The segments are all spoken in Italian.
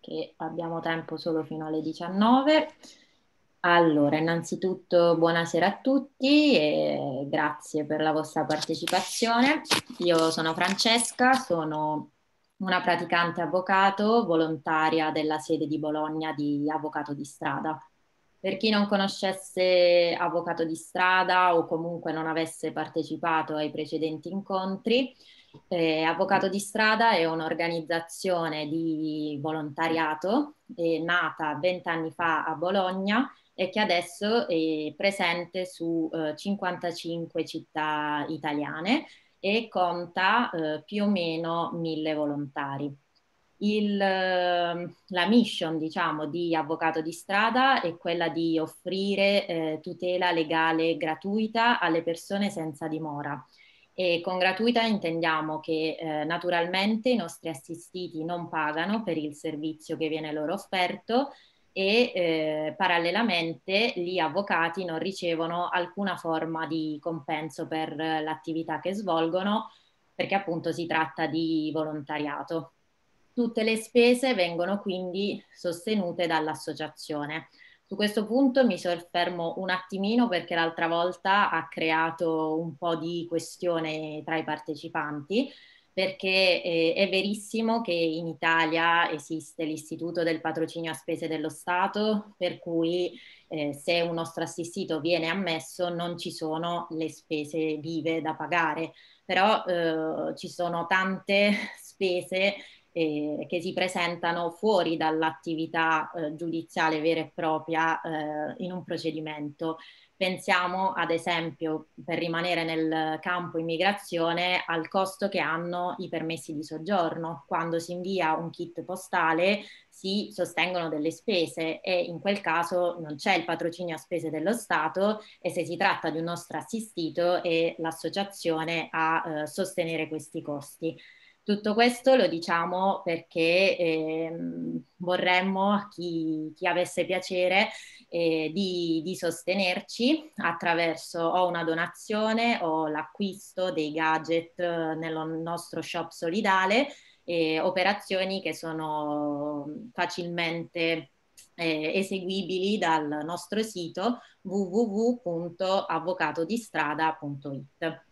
che abbiamo tempo solo fino alle 19. Allora, innanzitutto buonasera a tutti e grazie per la vostra partecipazione. Io sono Francesca, sono una praticante avvocato volontaria della sede di Bologna di Avvocato di Strada. Per chi non conoscesse Avvocato di Strada o comunque non avesse partecipato ai precedenti incontri, eh, Avvocato di Strada è un'organizzazione di volontariato eh, nata vent'anni fa a Bologna e che adesso è presente su eh, 55 città italiane e conta eh, più o meno mille volontari. Il, la mission diciamo, di Avvocato di Strada è quella di offrire eh, tutela legale gratuita alle persone senza dimora. E con gratuita intendiamo che eh, naturalmente i nostri assistiti non pagano per il servizio che viene loro offerto e eh, parallelamente gli avvocati non ricevono alcuna forma di compenso per l'attività che svolgono perché appunto si tratta di volontariato. Tutte le spese vengono quindi sostenute dall'associazione. Su questo punto mi soffermo un attimino perché l'altra volta ha creato un po' di questione tra i partecipanti perché eh, è verissimo che in Italia esiste l'istituto del patrocinio a spese dello Stato, per cui eh, se un nostro assistito viene ammesso non ci sono le spese vive da pagare, però eh, ci sono tante spese eh, che si presentano fuori dall'attività eh, giudiziale vera e propria eh, in un procedimento. Pensiamo ad esempio, per rimanere nel campo immigrazione, al costo che hanno i permessi di soggiorno. Quando si invia un kit postale si sostengono delle spese e in quel caso non c'è il patrocinio a spese dello Stato e se si tratta di un nostro assistito è l'associazione a eh, sostenere questi costi. Tutto questo lo diciamo perché eh, vorremmo chi, chi, avesse piacere eh, di, di, sostenerci attraverso o una donazione o l'acquisto dei gadget nel nostro shop solidale, eh, operazioni che sono facilmente eh, eseguibili dal nostro sito www.avvocatodistrada.it.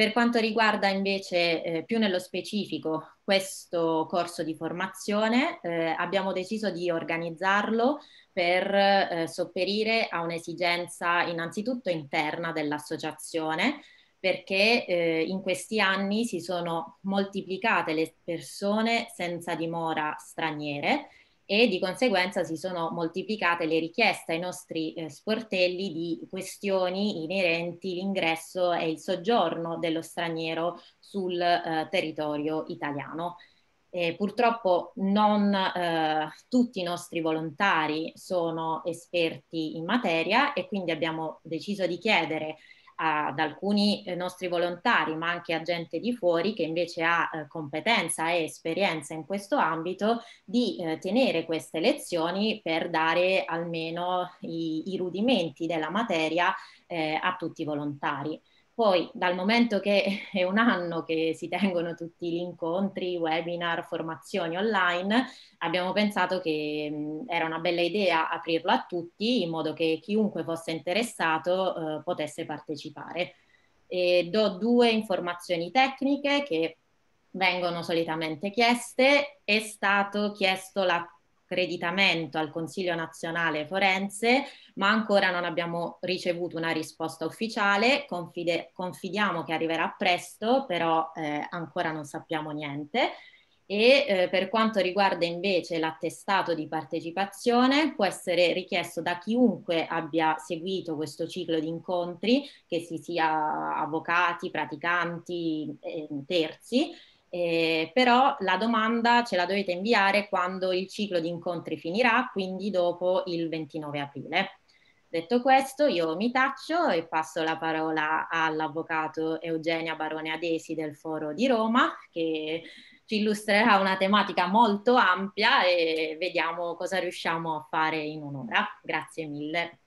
Per quanto riguarda invece eh, più nello specifico questo corso di formazione, eh, abbiamo deciso di organizzarlo per eh, sopperire a un'esigenza innanzitutto interna dell'associazione, perché eh, in questi anni si sono moltiplicate le persone senza dimora straniere e di conseguenza si sono moltiplicate le richieste ai nostri eh, sportelli di questioni inerenti l'ingresso e il soggiorno dello straniero sul eh, territorio italiano. Eh, purtroppo non eh, tutti i nostri volontari sono esperti in materia e quindi abbiamo deciso di chiedere ad alcuni eh, nostri volontari, ma anche a gente di fuori che invece ha eh, competenza e esperienza in questo ambito, di eh, tenere queste lezioni per dare almeno i, i rudimenti della materia eh, a tutti i volontari. Poi dal momento che è un anno che si tengono tutti gli incontri, webinar, formazioni online, abbiamo pensato che mh, era una bella idea aprirlo a tutti in modo che chiunque fosse interessato eh, potesse partecipare. E do due informazioni tecniche che vengono solitamente chieste. È stato chiesto la accreditamento al Consiglio nazionale forense, ma ancora non abbiamo ricevuto una risposta ufficiale. Confide- confidiamo che arriverà presto, però eh, ancora non sappiamo niente. E eh, per quanto riguarda invece l'attestato di partecipazione, può essere richiesto da chiunque abbia seguito questo ciclo di incontri, che si sia avvocati, praticanti, eh, terzi, eh, però la domanda ce la dovete inviare quando il ciclo di incontri finirà, quindi dopo il 29 aprile. Detto questo, io mi taccio e passo la parola all'avvocato Eugenia Barone Adesi del Foro di Roma, che ci illustrerà una tematica molto ampia e vediamo cosa riusciamo a fare in un'ora. Grazie mille.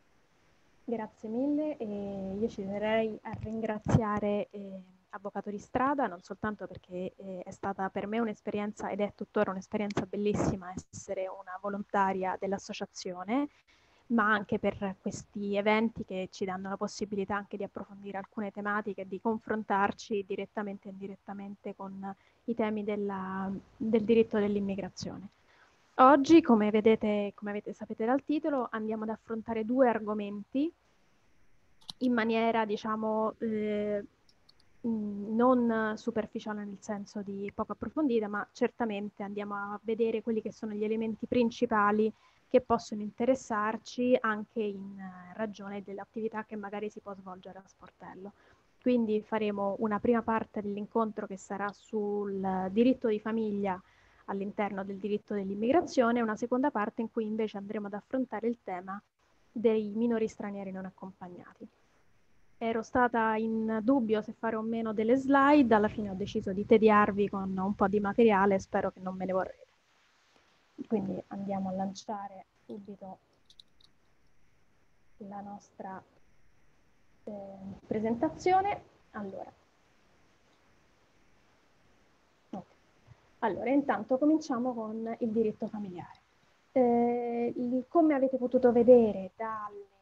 Grazie mille e io ci terrei a ringraziare eh, avvocato di strada, non soltanto perché eh, è stata per me un'esperienza ed è tuttora un'esperienza bellissima essere una volontaria dell'associazione, ma anche per questi eventi che ci danno la possibilità anche di approfondire alcune tematiche, di confrontarci direttamente e indirettamente con i temi della, del diritto dell'immigrazione. Oggi, come vedete, come avete, sapete dal titolo, andiamo ad affrontare due argomenti in maniera, diciamo, eh, non superficiale nel senso di poco approfondita, ma certamente andiamo a vedere quelli che sono gli elementi principali che possono interessarci anche in ragione dell'attività che magari si può svolgere a sportello. Quindi faremo una prima parte dell'incontro che sarà sul diritto di famiglia all'interno del diritto dell'immigrazione una seconda parte in cui invece andremo ad affrontare il tema dei minori stranieri non accompagnati. Ero stata in dubbio se fare o meno delle slide, alla fine ho deciso di tediarvi con un po' di materiale, spero che non me ne vorrete. Quindi andiamo a lanciare subito la nostra eh, presentazione. Allora. Allora, intanto cominciamo con il diritto familiare. Eh, come avete potuto vedere dalle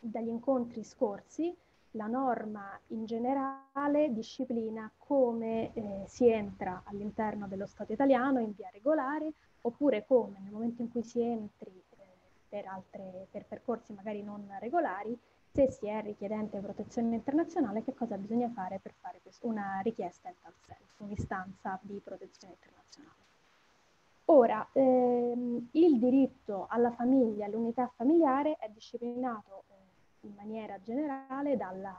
dagli incontri scorsi, la norma in generale disciplina come eh, si entra all'interno dello Stato italiano in via regolare oppure come nel momento in cui si entri eh, per, altre, per percorsi magari non regolari, se si è richiedente protezione internazionale, che cosa bisogna fare per fare una richiesta in tal senso, un'istanza di protezione internazionale. Ora, ehm, il diritto alla famiglia, all'unità familiare è disciplinato in maniera generale dalla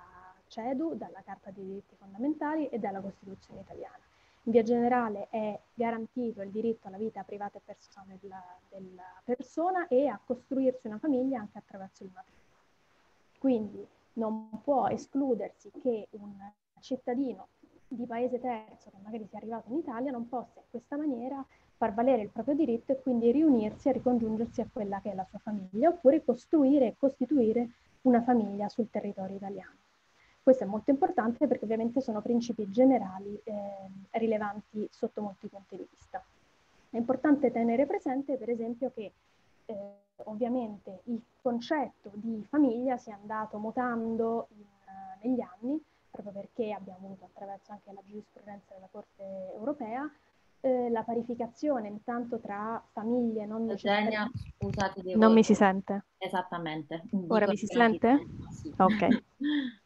CEDU, dalla Carta dei diritti fondamentali e dalla Costituzione italiana. In via generale è garantito il diritto alla vita privata e personale della, della persona e a costruirsi una famiglia anche attraverso il matrimonio. Quindi non può escludersi che un cittadino di paese terzo che magari sia arrivato in Italia non possa in questa maniera far valere il proprio diritto e quindi riunirsi e ricongiungersi a quella che è la sua famiglia oppure costruire e costituire una famiglia sul territorio italiano. Questo è molto importante perché ovviamente sono principi generali eh, rilevanti sotto molti punti di vista. È importante tenere presente, per esempio, che eh, ovviamente il concetto di famiglia si è andato mutando in, uh, negli anni, proprio perché abbiamo avuto attraverso anche la giurisprudenza della Corte europea eh, la parificazione intanto tra famiglie non necessariamente... scusate, Non mi si sente? Esattamente. Ora mi si sente? Sì. Ok.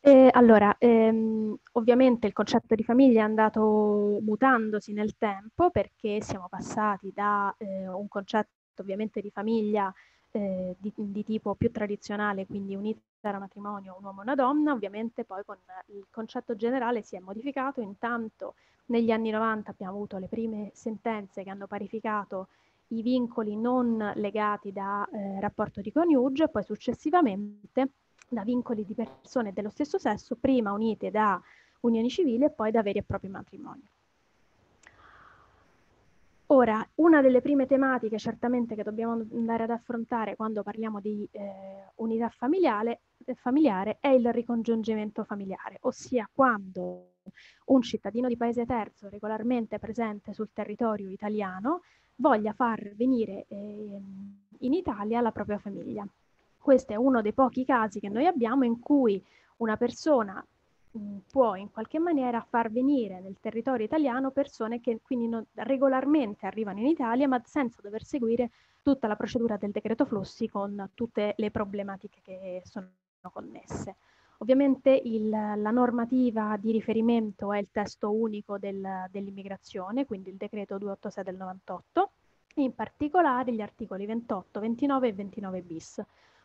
E allora, ehm, ovviamente il concetto di famiglia è andato mutandosi nel tempo perché siamo passati da eh, un concetto ovviamente di famiglia eh, di, di, tipo più tradizionale, quindi unita da matrimonio un uomo e una donna, ovviamente poi con il concetto generale si è modificato, intanto negli anni 90 abbiamo avuto le prime sentenze che hanno parificato i vincoli non legati da eh, rapporto di coniuge poi successivamente da vincoli di persone dello stesso sesso, prima unite da unioni civili e poi da veri e propri matrimoni. Ora, una delle prime tematiche certamente che dobbiamo andare ad affrontare quando parliamo di eh, unità familiare, eh, familiare è il ricongiungimento familiare, ossia quando un cittadino di paese terzo regolarmente presente sul territorio italiano voglia far venire eh, in Italia la propria famiglia. Questo è uno dei pochi casi che noi abbiamo in cui una persona può in qualche maniera far venire nel territorio italiano persone che quindi non, regolarmente arrivano in Italia ma senza dover seguire tutta la procedura del decreto flussi con tutte le problematiche che sono connesse. Ovviamente il, la normativa di riferimento è il testo unico del, dell'immigrazione, quindi il decreto 286 del 98, in particolare gli articoli 28, 29 e 29 bis.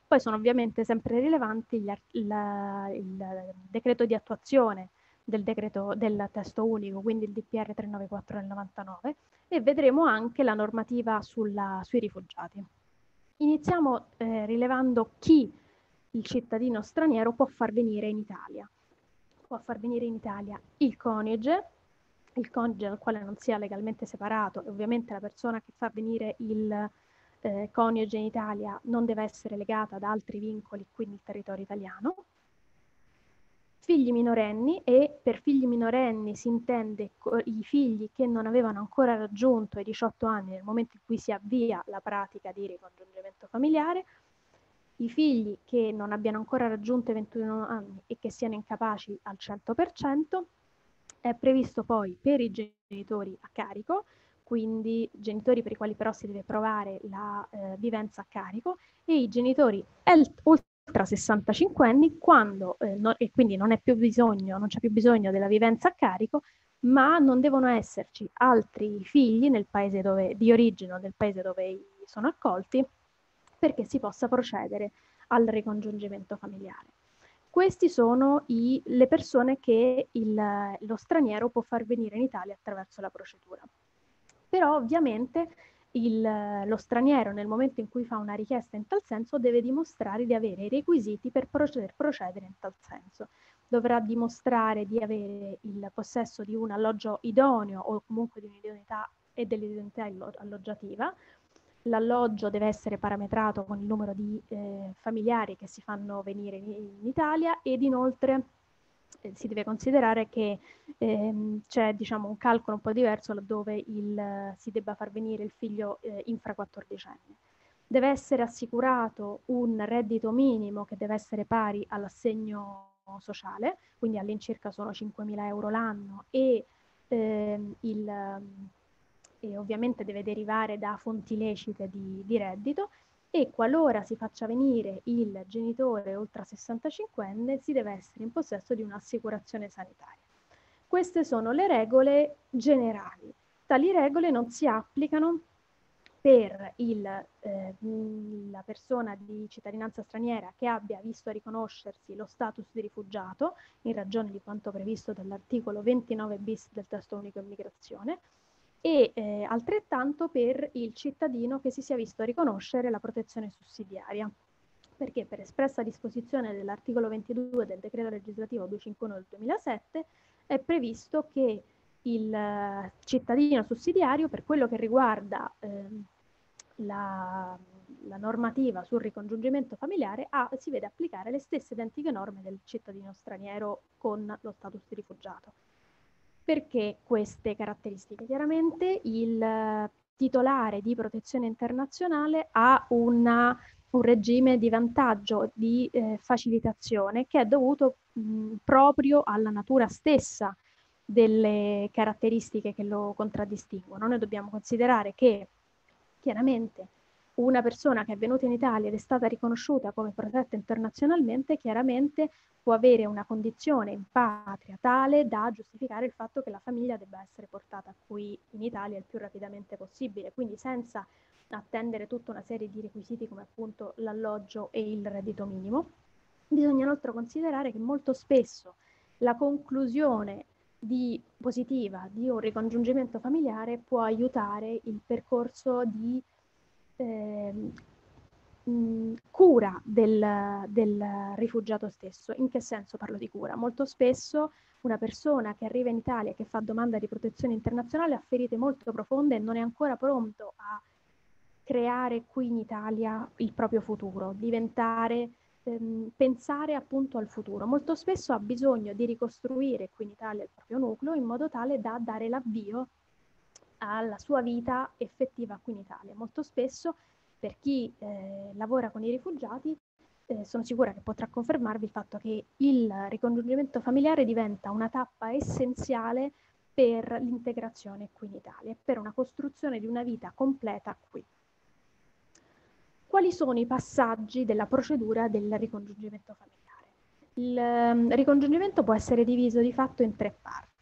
Poi sono ovviamente sempre rilevanti gli, la, il decreto di attuazione del, decreto, del testo unico, quindi il DPR 394 del 99, e vedremo anche la normativa sulla, sui rifugiati. Iniziamo eh, rilevando chi il cittadino straniero può far venire in Italia. Può far venire in Italia il coniuge, il coniuge dal quale non sia legalmente separato e ovviamente la persona che fa venire il eh, coniuge in Italia non deve essere legata ad altri vincoli qui nel territorio italiano. figli minorenni e per figli minorenni si intende i figli che non avevano ancora raggiunto i 18 anni nel momento in cui si avvia la pratica di ricongiungimento familiare, i figli che non abbiano ancora raggiunto i 21 anni e che siano incapaci al 100%, è previsto poi per i genitori a carico, quindi genitori per i quali però si deve provare la eh, vivenza a carico, e i genitori oltre 65 anni, quando, eh, no, e quindi non, bisogno, non c'è più bisogno della vivenza a carico, ma non devono esserci altri figli nel paese dove, di origine o nel paese dove sono accolti perché si possa procedere al ricongiungimento familiare. Queste sono i, le persone che il, lo straniero può far venire in Italia attraverso la procedura. Però ovviamente il, lo straniero nel momento in cui fa una richiesta in tal senso deve dimostrare di avere i requisiti per procedere, procedere in tal senso. Dovrà dimostrare di avere il possesso di un alloggio idoneo o comunque di un'idoneità e dell'identità alloggiativa, l'alloggio deve essere parametrato con il numero di eh, familiari che si fanno venire in, in Italia ed inoltre eh, si deve considerare che ehm, c'è diciamo, un calcolo un po' diverso laddove il, si debba far venire il figlio eh, infra 14 anni. Deve essere assicurato un reddito minimo che deve essere pari all'assegno sociale, quindi all'incirca sono 5.000 euro l'anno e ehm, il e ovviamente deve derivare da fonti lecite di, di reddito e qualora si faccia venire il genitore oltre 65 anni si deve essere in possesso di un'assicurazione sanitaria. Queste sono le regole generali. Tali regole non si applicano per il, eh, la persona di cittadinanza straniera che abbia visto riconoscersi lo status di rifugiato in ragione di quanto previsto dall'articolo 29 bis del testo unico immigrazione e eh, altrettanto per il cittadino che si sia visto riconoscere la protezione sussidiaria, perché per espressa disposizione dell'articolo 22 del decreto legislativo 251 del 2007 è previsto che il eh, cittadino sussidiario, per quello che riguarda eh, la, la, normativa sul ricongiungimento familiare, ha, si vede applicare le stesse identiche norme del cittadino straniero con lo status di rifugiato. Perché queste caratteristiche? Chiaramente il titolare di protezione internazionale ha una, un regime di vantaggio, di eh, facilitazione che è dovuto mh, proprio alla natura stessa delle caratteristiche che lo contraddistinguono. Noi dobbiamo considerare che chiaramente una persona che è venuta in Italia ed è stata riconosciuta come protetta internazionalmente, chiaramente può avere una condizione in patria tale da giustificare il fatto che la famiglia debba essere portata qui in Italia il più rapidamente possibile, quindi senza attendere tutta una serie di requisiti come appunto l'alloggio e il reddito minimo. Bisogna inoltre considerare che molto spesso la conclusione di, positiva di un ricongiungimento familiare può aiutare il percorso di eh, mh, cura del, del rifugiato stesso. In che senso parlo di cura? Molto spesso una persona che arriva in Italia e che fa domanda di protezione internazionale ha ferite molto profonde e non è ancora pronto a creare qui in Italia il proprio futuro, diventare, ehm, pensare appunto al futuro. Molto spesso ha bisogno di ricostruire qui in Italia il proprio nucleo in modo tale da dare l'avvio alla sua vita effettiva qui in Italia. Molto spesso per chi eh, lavora con i rifugiati eh, sono sicura che potrà confermarvi il fatto che il ricongiungimento familiare diventa una tappa essenziale per l'integrazione qui in Italia e per una costruzione di una vita completa qui. Quali sono i passaggi della procedura del ricongiungimento familiare? Il um, ricongiungimento può essere diviso di fatto in tre parti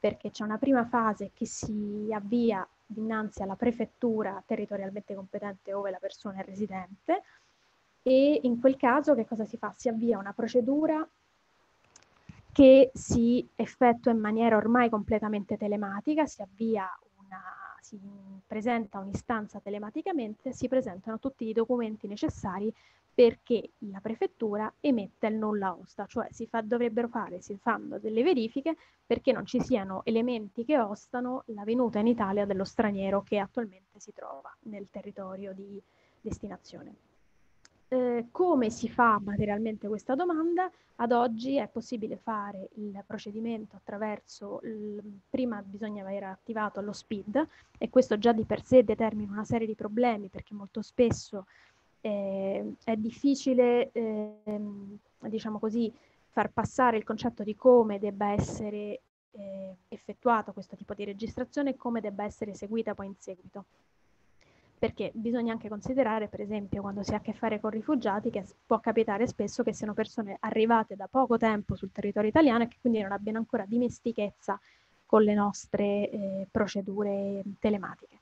perché c'è una prima fase che si avvia dinanzi alla prefettura territorialmente competente dove la persona è residente e in quel caso che cosa si fa? Si avvia una procedura che si effettua in maniera ormai completamente telematica, si avvia una, si presenta un'istanza telematicamente, si presentano tutti i documenti necessari perché la prefettura emette il nulla osta, cioè si fa, dovrebbero fare, si fanno delle verifiche perché non ci siano elementi che ostano la venuta in Italia dello straniero che attualmente si trova nel territorio di destinazione. Eh, come si fa materialmente questa domanda? Ad oggi è possibile fare il procedimento attraverso, il, prima bisogna aver attivato lo SPID e questo già di per sé determina una serie di problemi perché molto spesso eh, è difficile, eh, diciamo così, far passare il concetto di come debba essere eh, effettuato questo tipo di registrazione e come debba essere eseguita poi in seguito perché bisogna anche considerare, per esempio, quando si ha a che fare con rifugiati, che può capitare spesso che siano persone arrivate da poco tempo sul territorio italiano e che quindi non abbiano ancora dimestichezza con le nostre eh, procedure telematiche.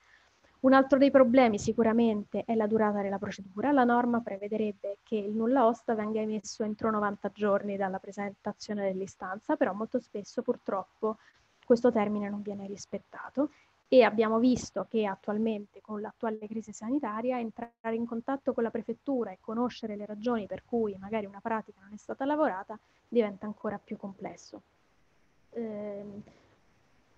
Un altro dei problemi sicuramente è la durata della procedura. La norma prevederebbe che il nulla osta venga emesso entro 90 giorni dalla presentazione dell'istanza, però molto spesso purtroppo questo termine non viene rispettato e abbiamo visto che attualmente con l'attuale crisi sanitaria entrare in contatto con la prefettura e conoscere le ragioni per cui magari una pratica non è stata lavorata diventa ancora più complesso. Eh,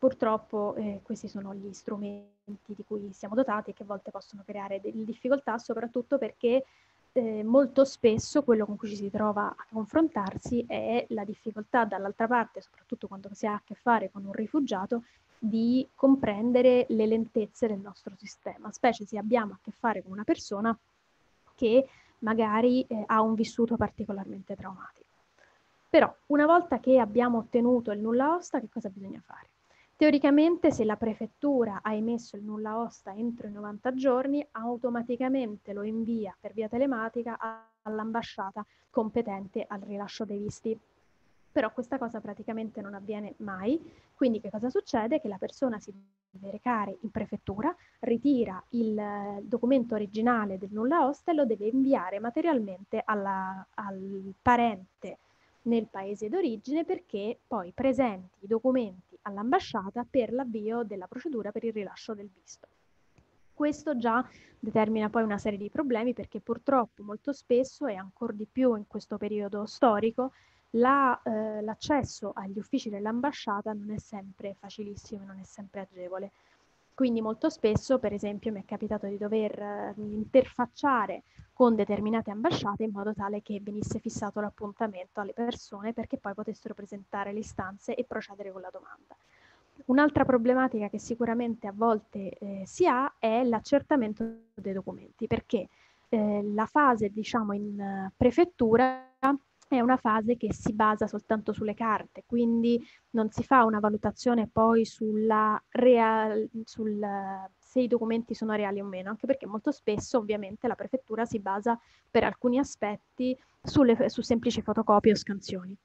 purtroppo eh, questi sono gli strumenti di cui siamo dotati e che a volte possono creare delle difficoltà, soprattutto perché eh, molto spesso quello con cui ci si trova a confrontarsi è la difficoltà dall'altra parte, soprattutto quando si ha a che fare con un rifugiato, di comprendere le lentezze del nostro sistema, specie se abbiamo a che fare con una persona che magari eh, ha un vissuto particolarmente traumatico. Però una volta che abbiamo ottenuto il nulla osta, che cosa bisogna fare? Teoricamente se la prefettura ha emesso il nulla osta entro i 90 giorni, automaticamente lo invia per via telematica all'ambasciata competente al rilascio dei visti però questa cosa praticamente non avviene mai, quindi che cosa succede? Che la persona si deve recare in prefettura, ritira il eh, documento originale del nulla osta e lo deve inviare materialmente alla, al parente nel paese d'origine perché poi presenti i documenti all'ambasciata per l'avvio della procedura per il rilascio del visto. Questo già determina poi una serie di problemi perché purtroppo molto spesso e ancora di più in questo periodo storico la, eh, l'accesso agli uffici dell'ambasciata non è sempre facilissimo, non è sempre agevole. Quindi molto spesso, per esempio, mi è capitato di dover eh, interfacciare con determinate ambasciate in modo tale che venisse fissato l'appuntamento alle persone perché poi potessero presentare le istanze e procedere con la domanda. Un'altra problematica che sicuramente a volte eh, si ha è l'accertamento dei documenti, perché eh, la fase, diciamo, in uh, prefettura è una fase che si basa soltanto sulle carte, quindi non si fa una valutazione poi sulla real, sul, se i documenti sono reali o meno, anche perché molto spesso ovviamente la prefettura si basa per alcuni aspetti sulle, su semplici fotocopie o scansioni.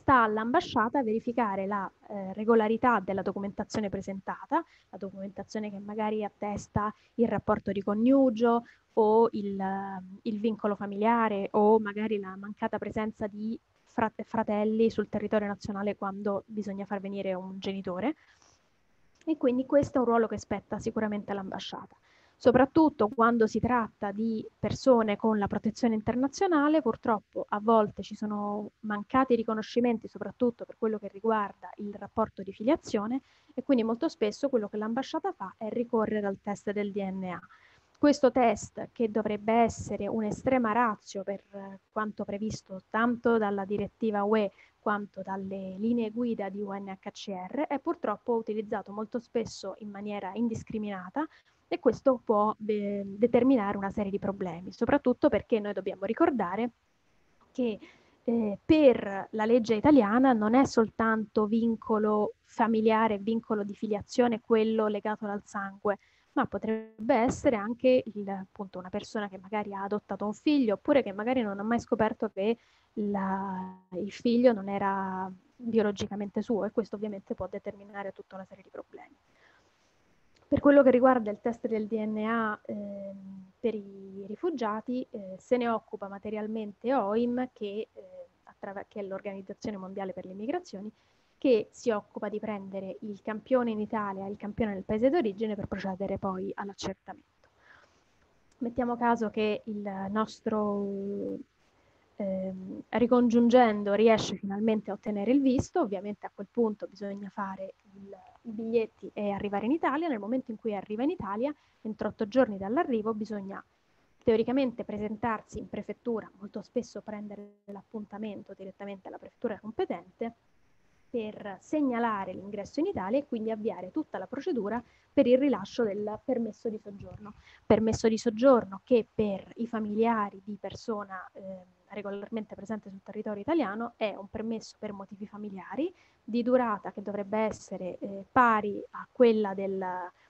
Sta all'ambasciata verificare la eh, regolarità della documentazione presentata, la documentazione che magari attesta il rapporto di coniugio o il, il vincolo familiare o magari la mancata presenza di fratelli sul territorio nazionale quando bisogna far venire un genitore. E quindi questo è un ruolo che spetta sicuramente all'ambasciata. Soprattutto quando si tratta di persone con la protezione internazionale, purtroppo a volte ci sono mancati riconoscimenti, soprattutto per quello che riguarda il rapporto di filiazione, e quindi molto spesso quello che l'ambasciata fa è ricorrere al test del DNA questo test, che dovrebbe essere un'estrema razio per quanto previsto tanto dalla direttiva UE quanto dalle linee guida di UNHCR, è purtroppo utilizzato molto spesso in maniera indiscriminata e questo può eh, determinare una serie di problemi, soprattutto perché noi dobbiamo ricordare che eh, per la legge italiana non è soltanto vincolo familiare, vincolo di filiazione quello legato al sangue, ma potrebbe essere anche il, appunto, una persona che magari ha adottato un figlio oppure che magari non ha mai scoperto che la, il figlio non era biologicamente suo e questo ovviamente può determinare tutta una serie di problemi. Per quello che riguarda il test del DNA eh, per i rifugiati, eh, se ne occupa materialmente OIM, che, eh, che è l'Organizzazione Mondiale per le Migrazioni, che si occupa di prendere il campione in Italia il campione nel paese d'origine per procedere poi all'accertamento. Mettiamo caso che il nostro eh, ricongiungendo riesce finalmente a ottenere il visto, ovviamente a quel punto bisogna fare il, i biglietti e arrivare in Italia. Nel momento in cui arriva in Italia, entro otto giorni dall'arrivo, bisogna teoricamente presentarsi in prefettura, molto spesso prendere l'appuntamento direttamente alla prefettura competente per segnalare l'ingresso in Italia e quindi avviare tutta la procedura per il rilascio del permesso di soggiorno. Permesso di soggiorno che per i familiari di persona eh, regolarmente presente sul territorio italiano è un permesso per motivi familiari di durata che dovrebbe essere eh, pari a quella del,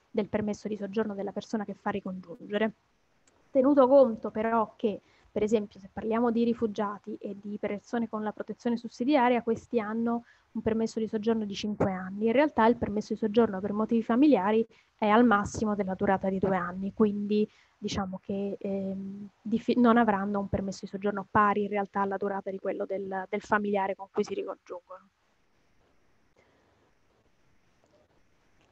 del permesso di soggiorno della persona che fa ricongiungere tenuto conto però che, per esempio, se parliamo di rifugiati e di persone con la protezione sussidiaria, questi hanno un permesso di soggiorno di 5 anni. In realtà il permesso di soggiorno per motivi familiari è al massimo della durata di due anni, quindi diciamo che ehm, non avranno un permesso di soggiorno pari in realtà alla durata di quello del, del familiare con cui si ricongiungono.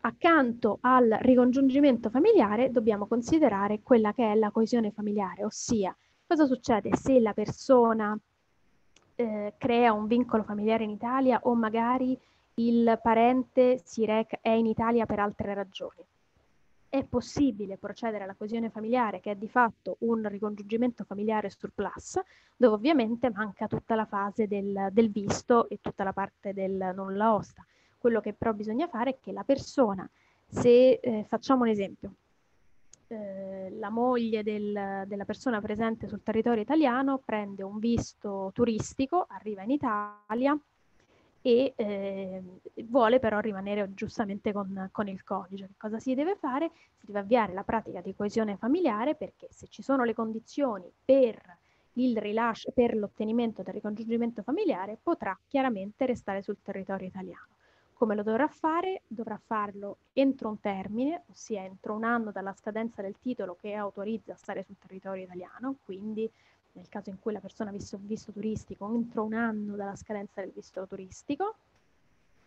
accanto al ricongiungimento familiare dobbiamo considerare quella che è la coesione familiare, ossia cosa succede se la persona eh, crea un vincolo familiare in Italia o magari il parente si reca, è in Italia per altre ragioni. È possibile procedere alla coesione familiare, che è di fatto un ricongiungimento familiare surplus, dove ovviamente manca tutta la fase del, del visto e tutta la parte del nulla osta. Quello che però bisogna fare è che la persona, se eh, facciamo un esempio, eh, la moglie del, della persona presente sul territorio italiano prende un visto turistico, arriva in Italia e eh, vuole però rimanere giustamente con, con, il coniuge. Che cosa si deve fare? Si deve avviare la pratica di coesione familiare perché se ci sono le condizioni per il rilascio, per l'ottenimento del ricongiungimento familiare, potrà chiaramente restare sul territorio italiano. Come lo dovrà fare? Dovrà farlo entro un termine, ossia entro un anno dalla scadenza del titolo che autorizza a stare sul territorio italiano, quindi nel caso in cui la persona ha visto un visto turistico, entro un anno dalla scadenza del visto turistico,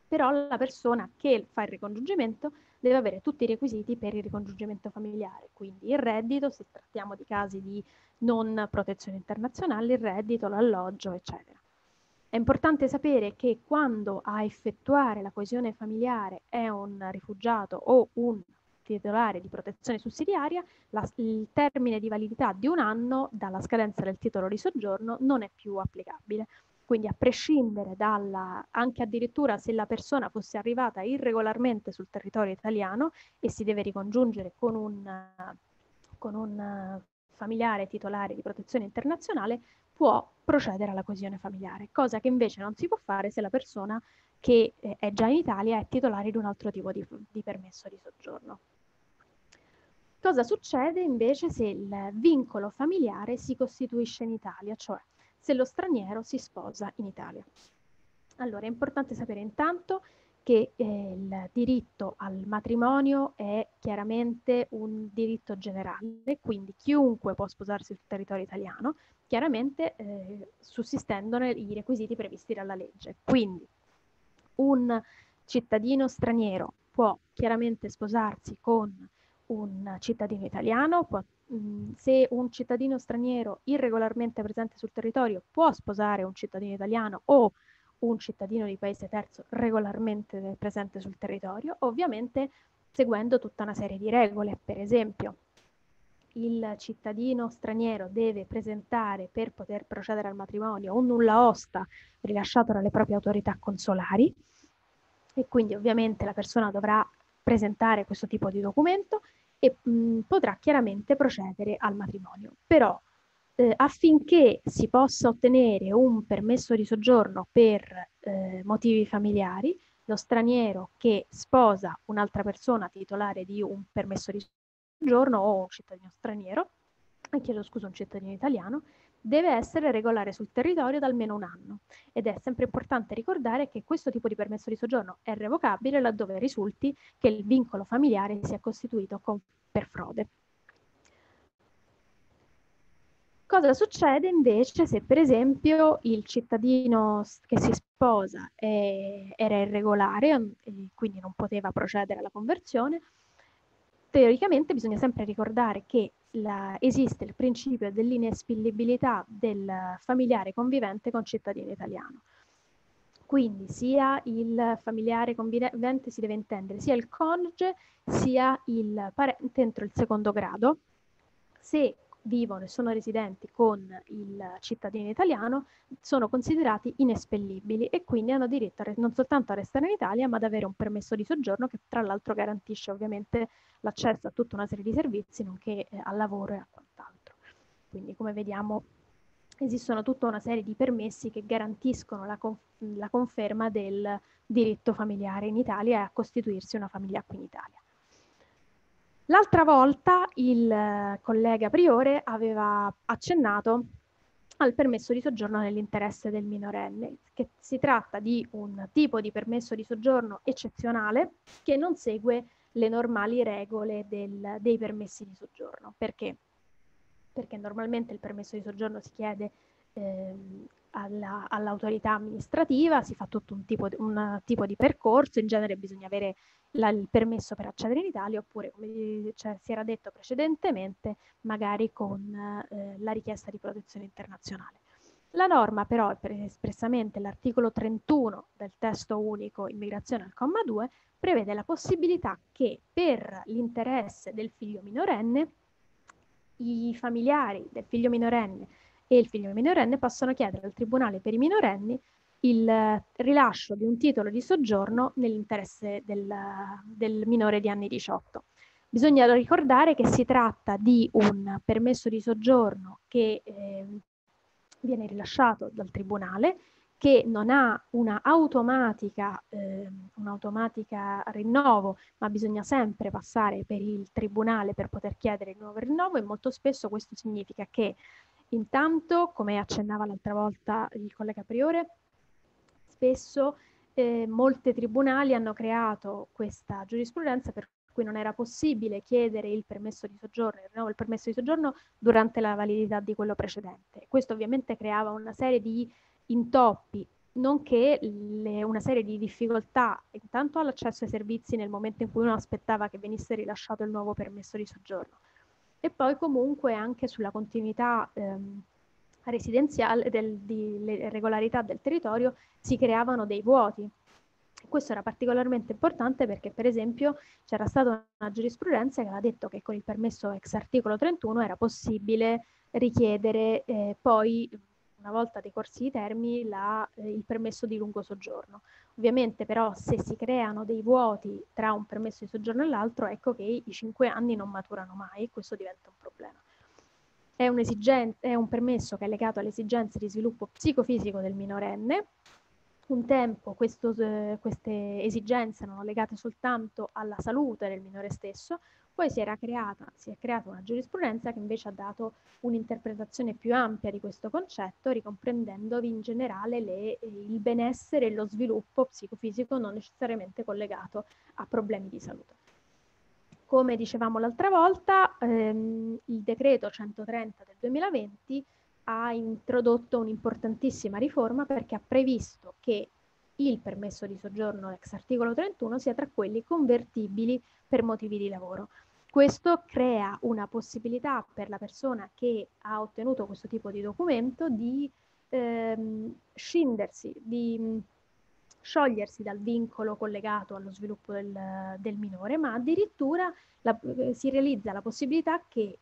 però la persona che fa il ricongiungimento deve avere tutti i requisiti per il ricongiungimento familiare, quindi il reddito, se trattiamo di casi di non protezione internazionale, il reddito, l'alloggio, eccetera. È importante sapere che quando a effettuare la coesione familiare è un rifugiato o un titolare di protezione sussidiaria, la, il termine di validità di un anno dalla scadenza del titolo di soggiorno non è più applicabile. Quindi a prescindere dalla, anche addirittura se la persona fosse arrivata irregolarmente sul territorio italiano e si deve ricongiungere con un, con un familiare titolare di protezione internazionale, può procedere alla coesione familiare, cosa che invece non si può fare se la persona che eh, è già in Italia è titolare di un altro tipo di, di permesso di soggiorno. Cosa succede invece se il vincolo familiare si costituisce in Italia, cioè se lo straniero si sposa in Italia? Allora è importante sapere intanto che eh, il diritto al matrimonio è chiaramente un diritto generale, quindi chiunque può sposarsi sul territorio italiano, chiaramente eh, sussistendone i requisiti previsti dalla legge. Quindi un cittadino straniero può chiaramente sposarsi con un cittadino italiano, può, mh, se un cittadino straniero irregolarmente presente sul territorio può sposare un cittadino italiano o un cittadino di paese terzo regolarmente presente sul territorio, ovviamente seguendo tutta una serie di regole. Per esempio, il cittadino straniero deve presentare per poter procedere al matrimonio un nulla osta rilasciato dalle proprie autorità consolari e quindi ovviamente la persona dovrà presentare questo tipo di documento e mh, potrà chiaramente procedere al matrimonio. Però eh, affinché si possa ottenere un permesso di soggiorno per eh, motivi familiari, lo straniero che sposa un'altra persona titolare di un permesso di soggiorno o un cittadino straniero, chiedo scusa, un cittadino italiano, deve essere regolare sul territorio da almeno un anno ed è sempre importante ricordare che questo tipo di permesso di soggiorno è revocabile laddove risulti che il vincolo familiare sia costituito con, per frode. Cosa succede invece se per esempio il cittadino che si sposa è, era irregolare e quindi non poteva procedere alla conversione? Teoricamente bisogna sempre ricordare che la, esiste il principio dell'inespillibilità del familiare convivente con cittadino italiano. Quindi sia il familiare convivente si deve intendere sia il coniuge sia il parente entro il secondo grado. Se vivono e sono residenti con il cittadino italiano sono considerati inespellibili e quindi hanno diritto re- non soltanto a restare in Italia, ma ad avere un permesso di soggiorno che tra l'altro garantisce ovviamente l'accesso a tutta una serie di servizi, nonché eh, al lavoro e a quant'altro. Quindi come vediamo esistono tutta una serie di permessi che garantiscono la, conf- la conferma del diritto familiare in Italia e a costituirsi una famiglia qui in Italia. L'altra volta il eh, collega Priore aveva accennato al permesso di soggiorno nell'interesse del minorenne, che si tratta di un tipo di permesso di soggiorno eccezionale che non segue le normali regole del, dei permessi di soggiorno. Perché? Perché normalmente il permesso di soggiorno si chiede eh, alla, all'autorità amministrativa, si fa tutto un tipo, un tipo di percorso, in genere bisogna avere la, il permesso per accedere in Italia oppure, come cioè, si era detto precedentemente, magari con eh, la richiesta di protezione internazionale. La norma però, per espressamente l'articolo 31 del testo unico immigrazione al comma 2, prevede la possibilità che per l'interesse del figlio minorenne i familiari del figlio minorenne e il figlio minorenne possono chiedere al Tribunale per i minorenni il rilascio di un titolo di soggiorno nell'interesse del, del minore di anni 18. Bisogna ricordare che si tratta di un permesso di soggiorno che eh, viene rilasciato dal Tribunale, che non ha una automatica, eh, un'automatica rinnovo, ma bisogna sempre passare per il Tribunale per poter chiedere il nuovo rinnovo e molto spesso questo significa che Intanto, come accennava l'altra volta il collega Priore, spesso eh, molti tribunali hanno creato questa giurisprudenza per cui non era possibile chiedere il permesso di soggiorno, il rinnovo del permesso di soggiorno durante la validità di quello precedente. Questo ovviamente creava una serie di intoppi, nonché le, una serie di difficoltà intanto all'accesso ai servizi nel momento in cui uno aspettava che venisse rilasciato il nuovo permesso di soggiorno e poi comunque anche sulla continuità ehm, residenziale, del, di regolarità del territorio, si creavano dei vuoti. Questo era particolarmente importante perché, per esempio, c'era stata una giurisprudenza che aveva detto che con il permesso ex articolo 31 era possibile richiedere eh, poi una volta decorsi i termini, la, eh, il permesso di lungo soggiorno. Ovviamente però se si creano dei vuoti tra un permesso di soggiorno e l'altro, ecco che i cinque anni non maturano mai e questo diventa un problema. È un, è un permesso che è legato alle esigenze di sviluppo psicofisico del minorenne. Un tempo questo, eh, queste esigenze erano legate soltanto alla salute del minore stesso, poi si, creata, si, è creata una giurisprudenza che invece ha dato un'interpretazione più ampia di questo concetto, ricomprendendovi in generale le, il benessere e lo sviluppo psicofisico non necessariamente collegato a problemi di salute. Come dicevamo l'altra volta, ehm, il decreto 130 del 2020 ha introdotto un'importantissima riforma perché ha previsto che il permesso di soggiorno ex articolo 31 sia tra quelli convertibili per motivi di lavoro. Questo crea una possibilità per la persona che ha ottenuto questo tipo di documento di ehm, scindersi, di mh, sciogliersi dal vincolo collegato allo sviluppo del, del minore, ma addirittura la, eh, si realizza la possibilità che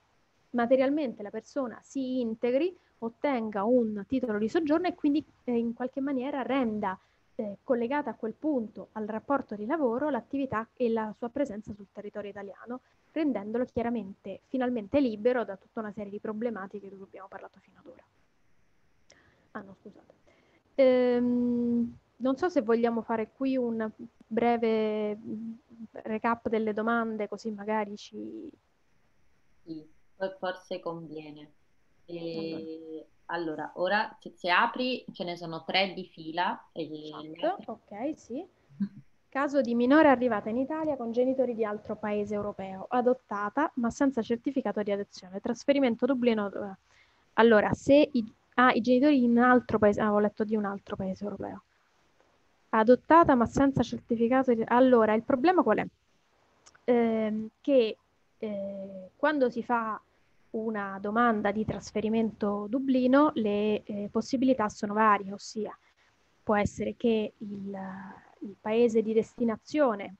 materialmente la persona si integri, ottenga un titolo di soggiorno e quindi eh, in qualche maniera renda eh, collegata a quel punto al rapporto di lavoro l'attività e la sua presenza sul territorio italiano, rendendolo chiaramente finalmente libero da tutta una serie di problematiche di cui abbiamo parlato fino ad ora. Ah no, scusate. Ehm, non so se vogliamo fare qui un breve recap delle domande, così magari ci... Sì, forse conviene. E... Allora, ora se, se, apri ce ne sono tre di fila. Esatto, ok, sì. Caso di minore arrivata in Italia con genitori di altro paese europeo, adottata ma senza certificato di adozione. Trasferimento Dublino. Eh, allora, se i, ah, i genitori in un altro paese, ah, letto di un altro paese europeo. Adottata ma senza certificato di... Allora, il problema qual è? Eh, che eh, quando si fa una domanda di trasferimento Dublino, le eh, possibilità sono varie, ossia può essere che il, il paese di destinazione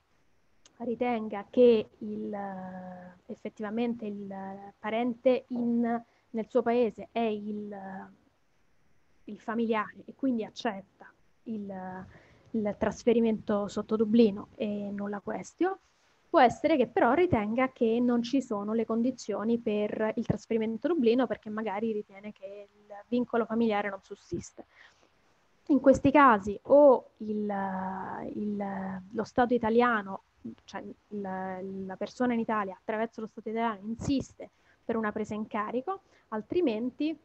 ritenga che il, effettivamente il parente in nel suo paese è il, il familiare e quindi accetta il, il, trasferimento sotto Dublino e nulla questio, può essere che però ritenga che non ci sono le condizioni per il trasferimento a Dublino perché magari ritiene che il vincolo familiare non sussiste. In questi casi o il, il, lo Stato italiano, cioè la, la persona in Italia attraverso lo Stato italiano insiste per una presa in carico, altrimenti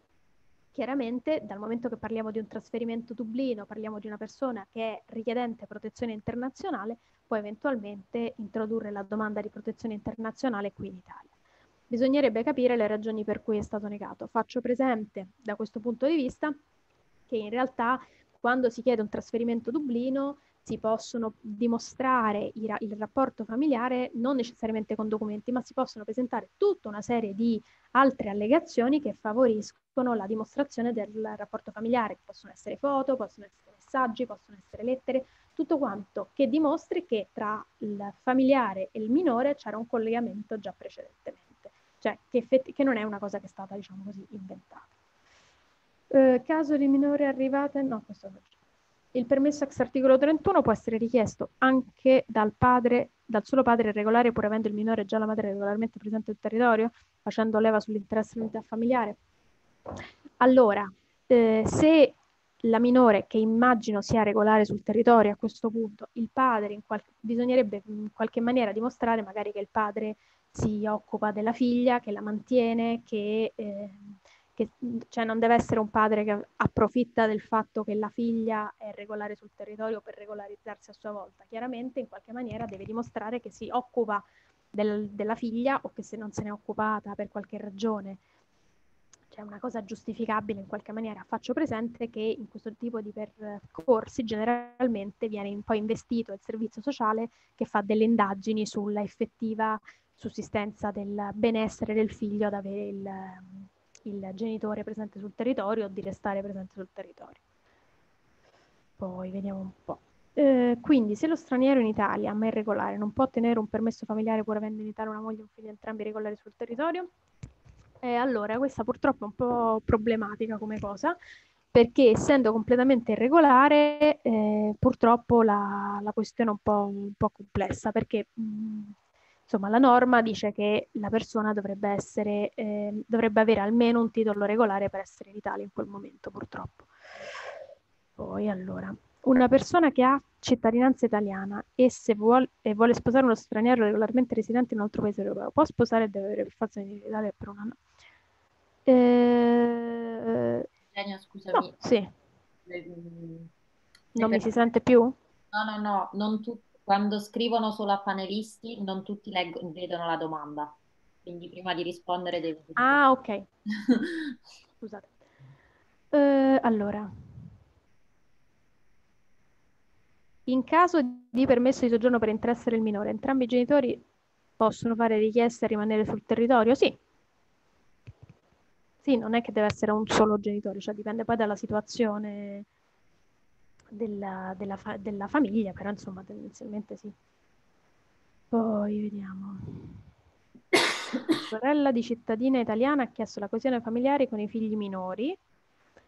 chiaramente dal momento che parliamo di un trasferimento Dublino, parliamo di una persona che è richiedente protezione internazionale, può eventualmente introdurre la domanda di protezione internazionale qui in Italia. Bisognerebbe capire le ragioni per cui è stato negato. Faccio presente da questo punto di vista che in realtà quando si chiede un trasferimento Dublino si possono dimostrare il, il rapporto familiare non necessariamente con documenti, ma si possono presentare tutta una serie di altre allegazioni che favoriscono la dimostrazione del rapporto familiare, possono essere foto, possono essere messaggi, possono essere lettere, tutto quanto che dimostri che tra il familiare e il minore c'era un collegamento già precedentemente, cioè che, che non è una cosa che è stata, diciamo così, inventata. Eh, caso di minore arrivate, no, questo c'è. Il permesso ex articolo 31 può essere richiesto anche dal padre, dal solo padre regolare, pur avendo il minore già la madre regolarmente presente sul territorio, facendo leva sull'interesse dell'unità familiare. Allora, eh, se la minore, che immagino sia regolare sul territorio a questo punto, il padre in qual- bisognerebbe in qualche maniera dimostrare magari che il padre si occupa della figlia, che la mantiene, che eh, che cioè, non deve essere un padre che approfitta del fatto che la figlia è regolare sul territorio per regolarizzarsi a sua volta. Chiaramente in qualche maniera deve dimostrare che si occupa del, della figlia o che se non se n'è occupata per qualche ragione c'è una cosa giustificabile in qualche maniera. Faccio presente che in questo tipo di percorsi generalmente viene poi investito il servizio sociale che fa delle indagini sulla effettiva sussistenza del benessere del figlio ad avere il, il genitore presente sul territorio o di restare presente sul territorio. Poi vediamo un po'. Eh, quindi, se lo straniero in Italia, ma irregolare, non può ottenere un permesso familiare pur avendo in Italia una moglie e un figlio entrambi regolari sul territorio, eh, allora questa purtroppo è un po' problematica come cosa, perché essendo completamente irregolare, eh, purtroppo la, la, questione è un po', un po complessa, perché mh, insomma, la norma dice che la persona dovrebbe, essere, eh, dovrebbe avere almeno un titolo regolare per essere in Italia in quel momento, purtroppo. Poi, allora, una persona che ha cittadinanza italiana e se vuole, e vuole sposare uno straniero regolarmente residente in un altro paese europeo, può sposare e deve avere per forza di Italia per un anno. Eh, Eugenio, scusami. No, sì. non mi si sente più? No, no, no, non tutti quando scrivono solo a panelisti, non tutti leggo, vedono la domanda. Quindi prima di rispondere devi... Ah, ok. Scusate. Uh, allora. In caso di permesso di soggiorno per interesse del minore, entrambi i genitori possono fare richiesta a rimanere sul territorio? Sì. Sì, non è che deve essere un solo genitore, cioè dipende poi dalla situazione della, della, fa- della famiglia, però insomma tendenzialmente sì. Poi vediamo. Sorella di cittadina italiana ha chiesto la coesione familiare con i figli minori,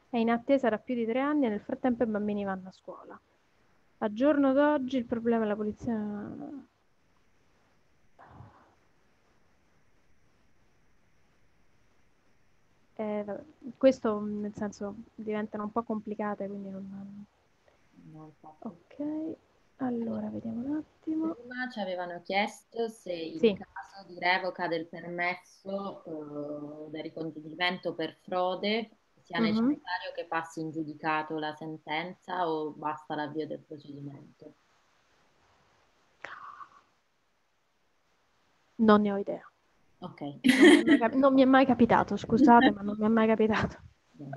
è in attesa da più di tre anni e nel frattempo i bambini vanno a scuola. A giorno d'oggi il problema è la polizia... Eh, questo nel senso diventano un po' complicate, quindi non, Ok, allora vediamo un attimo. Prima ci avevano chiesto se in sì. caso di revoca del permesso eh, del ricongiungimento per frode sia uh-huh. necessario che passi in giudicato la sentenza o basta l'avvio del procedimento. Non ne ho idea. Ok. Non mi, cap- non mi è mai capitato, scusate, ma non mi è mai capitato.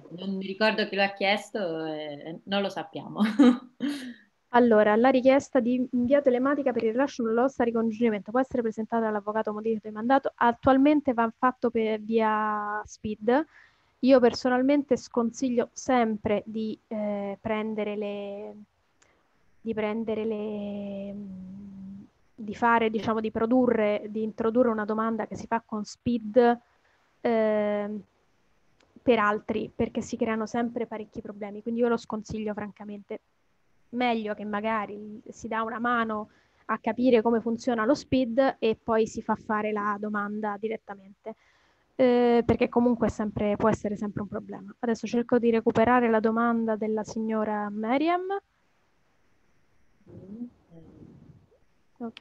Non mi ricordo chi l'ha chiesto, eh, non lo sappiamo. Allora, la richiesta di invio telematica per il rilascio nulla ricongiungimento può essere presentata dall'avvocato modificato di mandato. Attualmente va fatto per via SPID. Io personalmente sconsiglio sempre di eh, prendere le di prendere le di fare, diciamo, di produrre, di introdurre una domanda che si fa con SPID eh, per altri perché si creano sempre parecchi problemi, quindi io lo sconsiglio francamente. Meglio che magari si dà una mano a capire come funziona lo SPID e poi si fa fare la domanda direttamente. Eh, perché comunque sempre, può essere sempre un problema. Adesso cerco di recuperare la domanda della signora Miriam. Oh,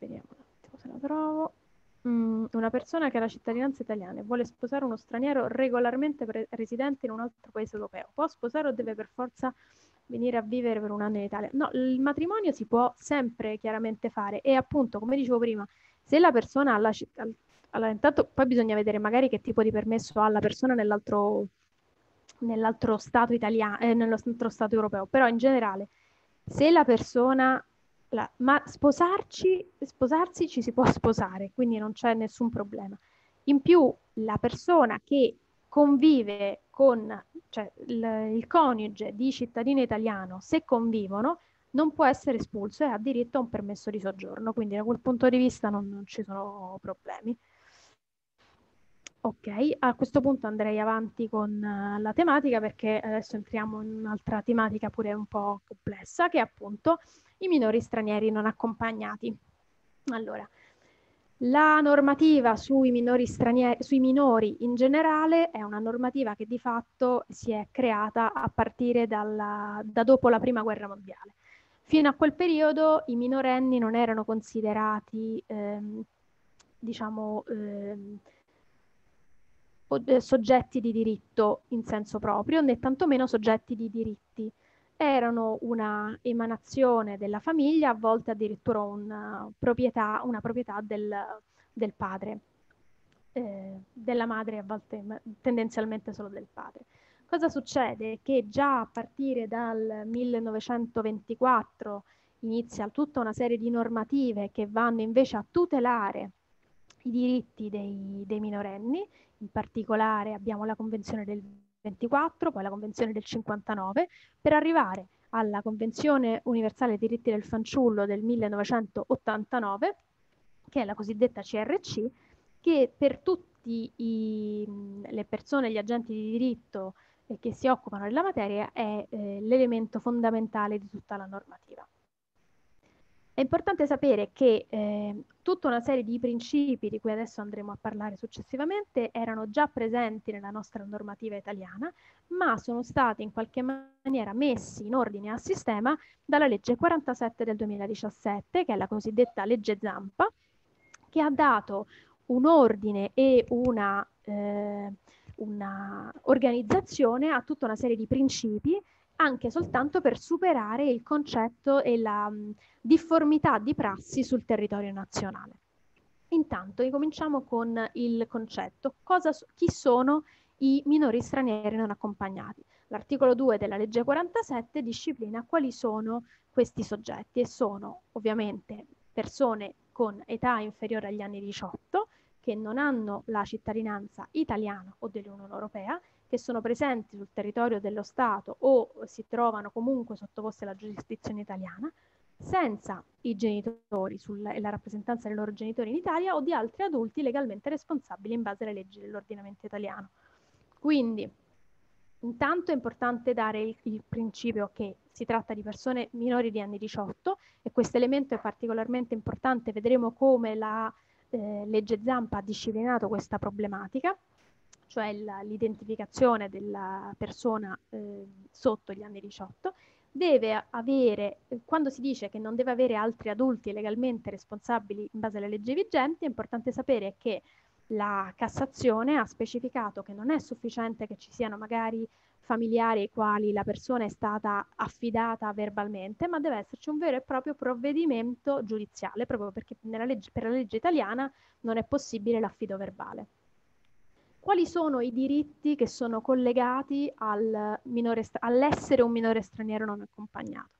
vediamo un attimo se la trovo. Mm, una persona che ha la cittadinanza italiana e vuole sposare uno straniero regolarmente pre- residente in un altro paese europeo, può sposare o deve per forza venire a vivere per un anno in Italia? No, il matrimonio si può sempre chiaramente fare e appunto, come dicevo prima, se la persona ha la cittadinanza allora, intanto poi bisogna vedere magari che tipo di permesso ha la persona nell'altro, nell'altro stato italiano, eh, nell'altro stato europeo, però in generale, se la persona, la, ma sposarci, sposarsi ci si può sposare, quindi non c'è nessun problema. In più, la persona che convive con, cioè il, il coniuge di cittadino italiano, se convivono, non può essere espulso e ha diritto a un permesso di soggiorno, quindi da quel punto di vista non, non ci sono problemi. Ok, a questo punto andrei avanti con uh, la tematica perché adesso entriamo in un'altra tematica pure un po' complessa che è appunto i minori stranieri non accompagnati. Allora, la normativa sui minori sui minori in generale è una normativa che di fatto si è creata a partire dalla, da dopo la prima guerra mondiale. Fino a quel periodo i minorenni non erano considerati, ehm, diciamo, ehm, eh, soggetti di diritto in senso proprio, né tantomeno soggetti di diritti. Erano una emanazione della famiglia, a volte addirittura una proprietà, una proprietà del, del padre, eh, della madre, a volte tendenzialmente solo del padre. Cosa succede? Che già a partire dal 1924 inizia tutta una serie di normative che vanno invece a tutelare i diritti dei, dei minorenni in particolare abbiamo la Convenzione del 24, poi la Convenzione del 59, per arrivare alla Convenzione Universale dei diritti del fanciullo del 1989, che è la cosiddetta CRC, che per tutte le persone, gli agenti di diritto eh, che si occupano della materia è eh, l'elemento fondamentale di tutta la normativa. È importante sapere che eh, tutta una serie di principi di cui adesso andremo a parlare successivamente erano già presenti nella nostra normativa italiana, ma sono stati in qualche maniera messi in ordine a sistema dalla legge 47 del 2017, che è la cosiddetta legge Zampa, che ha dato un ordine e una, eh, una organizzazione a tutta una serie di principi anche soltanto per superare il concetto e la mh, difformità di prassi sul territorio nazionale. Intanto incominciamo con il concetto. Cosa, chi sono i minori stranieri non accompagnati? L'articolo 2 della legge 47 disciplina quali sono questi soggetti e sono ovviamente persone con età inferiore agli anni 18 che non hanno la cittadinanza italiana o dell'Unione Europea che sono presenti sul territorio dello Stato o si trovano comunque sottoposti alla giurisdizione italiana, senza i genitori e la rappresentanza dei loro genitori in Italia o di altri adulti legalmente responsabili in base alle leggi dell'ordinamento italiano. Quindi, intanto è importante dare il, il principio che si tratta di persone minori di anni 18 e questo elemento è particolarmente importante, vedremo come la eh, legge Zampa ha disciplinato questa problematica cioè l'identificazione della persona eh, sotto gli anni 18, deve avere, quando si dice che non deve avere altri adulti legalmente responsabili in base alle leggi vigenti, è importante sapere che la Cassazione ha specificato che non è sufficiente che ci siano magari familiari ai quali la persona è stata affidata verbalmente, ma deve esserci un vero e proprio provvedimento giudiziale, proprio perché legge, per la legge italiana non è possibile l'affido verbale quali sono i diritti che sono collegati al minore, all'essere un minore straniero non accompagnato.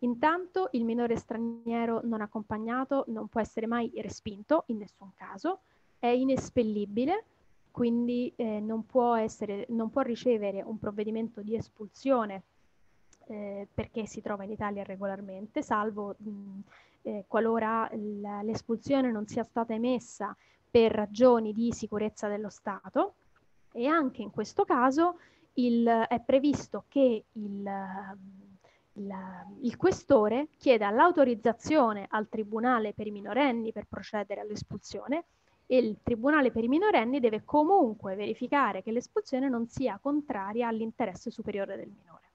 Intanto il minore straniero non accompagnato non può essere mai respinto in nessun caso, è inespellibile, quindi eh, non, può essere, non, può ricevere un provvedimento di espulsione eh, perché si trova in Italia regolarmente, salvo mh, eh, qualora l'espulsione non sia stata emessa per ragioni di sicurezza dello Stato E anche in questo caso il, è previsto che il, il, il questore chieda l'autorizzazione al Tribunale per i minorenni per procedere all'espulsione e il Tribunale per i minorenni deve comunque verificare che l'espulsione non sia contraria all'interesse superiore del minore.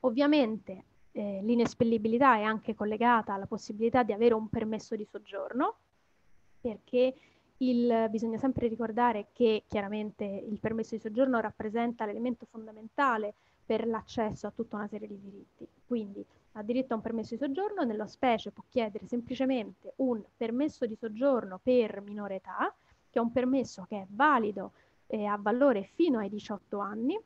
Ovviamente eh, l'inespellibilità è anche collegata alla possibilità di avere un permesso di soggiorno, perché il, bisogna sempre ricordare che chiaramente il permesso di soggiorno rappresenta l'elemento fondamentale per l'accesso a tutta una serie di diritti. Quindi ha diritto a un permesso di soggiorno, nello specie può chiedere semplicemente un permesso di soggiorno per minore età, che è un permesso che è valido e ha valore fino ai 18 anni,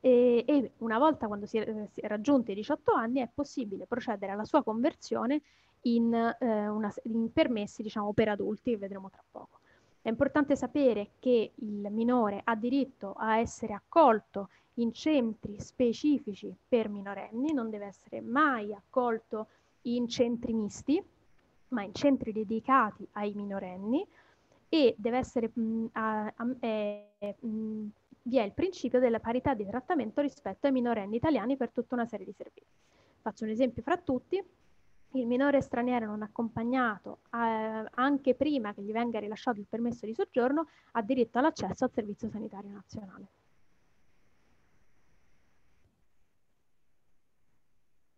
e, e una volta quando si è, si è, raggiunti i 18 anni è possibile procedere alla sua conversione in, eh, una, in permessi diciamo, per adulti, che vedremo tra poco. È importante sapere che il minore ha diritto a essere accolto in centri specifici per minorenni, non deve essere mai accolto in centri misti, ma in centri dedicati ai minorenni e deve essere mh, a, a, è, mh, vi è il principio della parità di trattamento rispetto ai minorenni italiani per tutta una serie di servizi. Faccio un esempio fra tutti. Il minore straniero non accompagnato, eh, anche prima che gli venga rilasciato il permesso di soggiorno, ha diritto all'accesso al Servizio Sanitario Nazionale.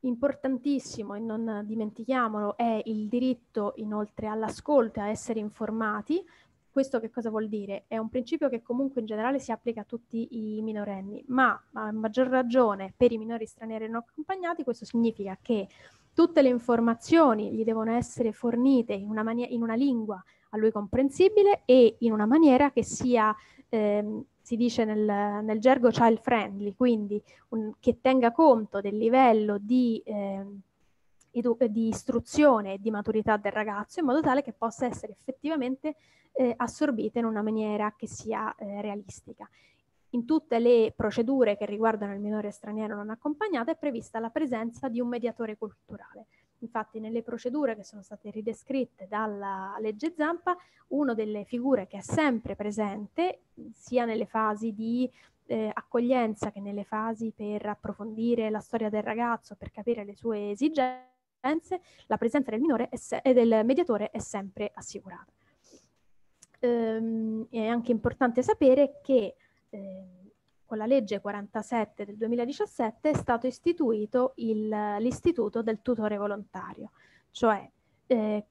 Importantissimo, e non dimentichiamolo, è il diritto inoltre all'ascolto e a essere informati questo che cosa vuol dire? È un principio che comunque in generale si applica a tutti i minorenni, ma a maggior ragione per i minori stranieri non accompagnati, questo significa che tutte le informazioni gli devono essere fornite in una, mani- in una lingua a lui comprensibile e in una maniera che sia, ehm, si dice nel, nel, gergo child friendly, quindi un, che tenga conto del livello di... Eh, di istruzione e di maturità del ragazzo in modo tale che possa essere effettivamente eh, assorbite in una maniera che sia eh, realistica. In tutte le procedure che riguardano il minore straniero non accompagnato è prevista la presenza di un mediatore culturale. Infatti nelle procedure che sono state ridescritte dalla legge Zampa, una delle figure che è sempre presente, sia nelle fasi di eh, accoglienza che nelle fasi per approfondire la storia del ragazzo, per capire le sue esigenze, la presenza del minore e del mediatore è sempre assicurata ehm, è anche importante sapere che eh, con la legge 47 del 2017 è stato istituito l'istituto del tutore volontario, cioè eh,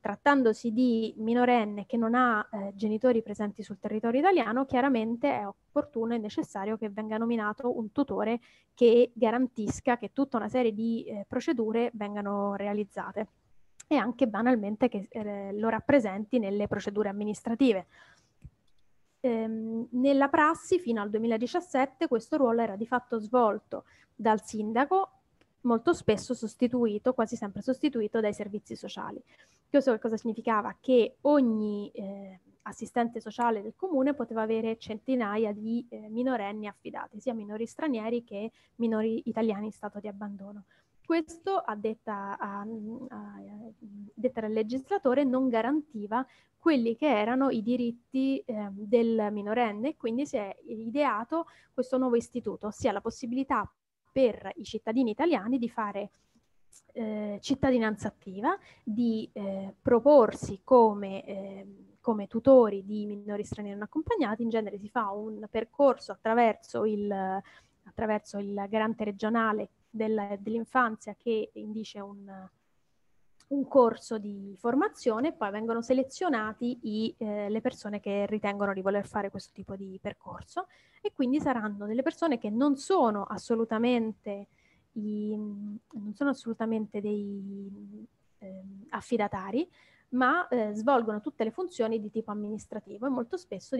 trattandosi di minorenne che non ha eh, genitori presenti sul territorio italiano, chiaramente è opportuno e necessario che venga nominato un tutore che garantisca che tutta una serie di eh, procedure vengano realizzate e anche banalmente che eh, lo rappresenti nelle procedure amministrative. Ehm, nella prassi fino al 2017 questo ruolo era di fatto svolto dal sindaco, molto spesso sostituito, quasi sempre sostituito dai servizi sociali. Questo cosa significava? Che ogni eh, assistente sociale del comune poteva avere centinaia di eh, minorenni affidati, sia minori stranieri che minori italiani in stato di abbandono. Questo, a detta, a, a, detta del legislatore, non garantiva quelli che erano i diritti eh, del minorenne e quindi si è ideato questo nuovo istituto, ossia la possibilità per i cittadini italiani di fare eh, cittadinanza attiva, di eh, proporsi come, eh, come, tutori di minori stranieri non accompagnati. In genere si fa un percorso attraverso il, attraverso il garante regionale del, dell'infanzia che indice un, un, corso di formazione e poi vengono selezionati i, eh, le persone che ritengono di voler fare questo tipo di percorso e quindi saranno delle persone che non sono assolutamente, i, non sono assolutamente dei eh, affidatari, ma eh, svolgono tutte le funzioni di tipo amministrativo e molto spesso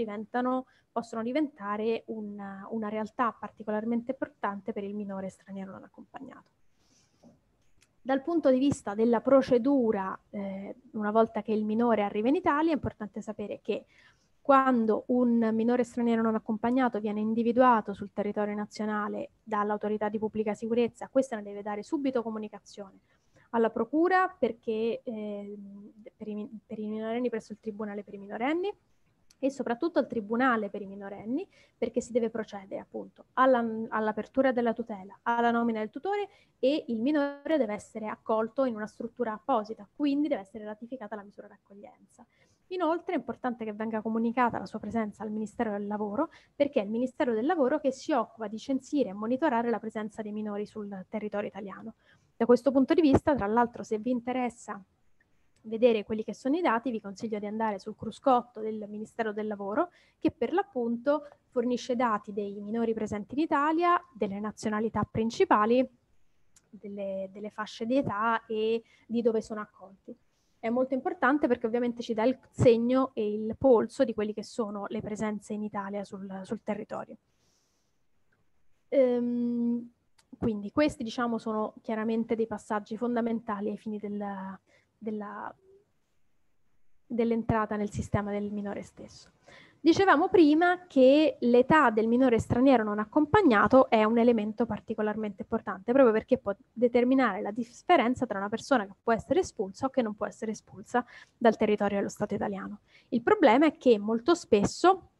possono diventare una, una realtà particolarmente importante per il minore straniero non accompagnato. Dal punto di vista della procedura, eh, una volta che il minore arriva in Italia, è importante sapere che quando un minore straniero non accompagnato viene individuato sul territorio nazionale dall'autorità di pubblica sicurezza, questa ne deve dare subito comunicazione alla procura perché, eh, per, i, per, i, minorenni presso il Tribunale per i minorenni e soprattutto al tribunale per i minorenni, perché si deve procedere appunto alla, all'apertura della tutela, alla nomina del tutore e il minore deve essere accolto in una struttura apposita, quindi deve essere ratificata la misura d'accoglienza. Inoltre è importante che venga comunicata la sua presenza al Ministero del Lavoro perché è il Ministero del Lavoro che si occupa di censire e monitorare la presenza dei minori sul territorio italiano. Da questo punto di vista, tra l'altro, se vi interessa vedere quelli che sono i dati, vi consiglio di andare sul cruscotto del Ministero del Lavoro, che per l'appunto fornisce dati dei minori presenti in Italia, delle nazionalità principali, delle, delle fasce di età e di dove sono accolti. È molto importante perché ovviamente ci dà il segno e il polso di quelle che sono le presenze in Italia sul, sul territorio. Ehm, quindi questi diciamo sono chiaramente dei passaggi fondamentali ai fini della, della, dell'entrata nel sistema del minore stesso. Dicevamo prima che l'età del minore straniero non accompagnato è un elemento particolarmente importante, proprio perché può determinare la differenza tra una persona che può essere espulsa o che non può essere espulsa dal territorio dello Stato italiano. Il problema è che molto spesso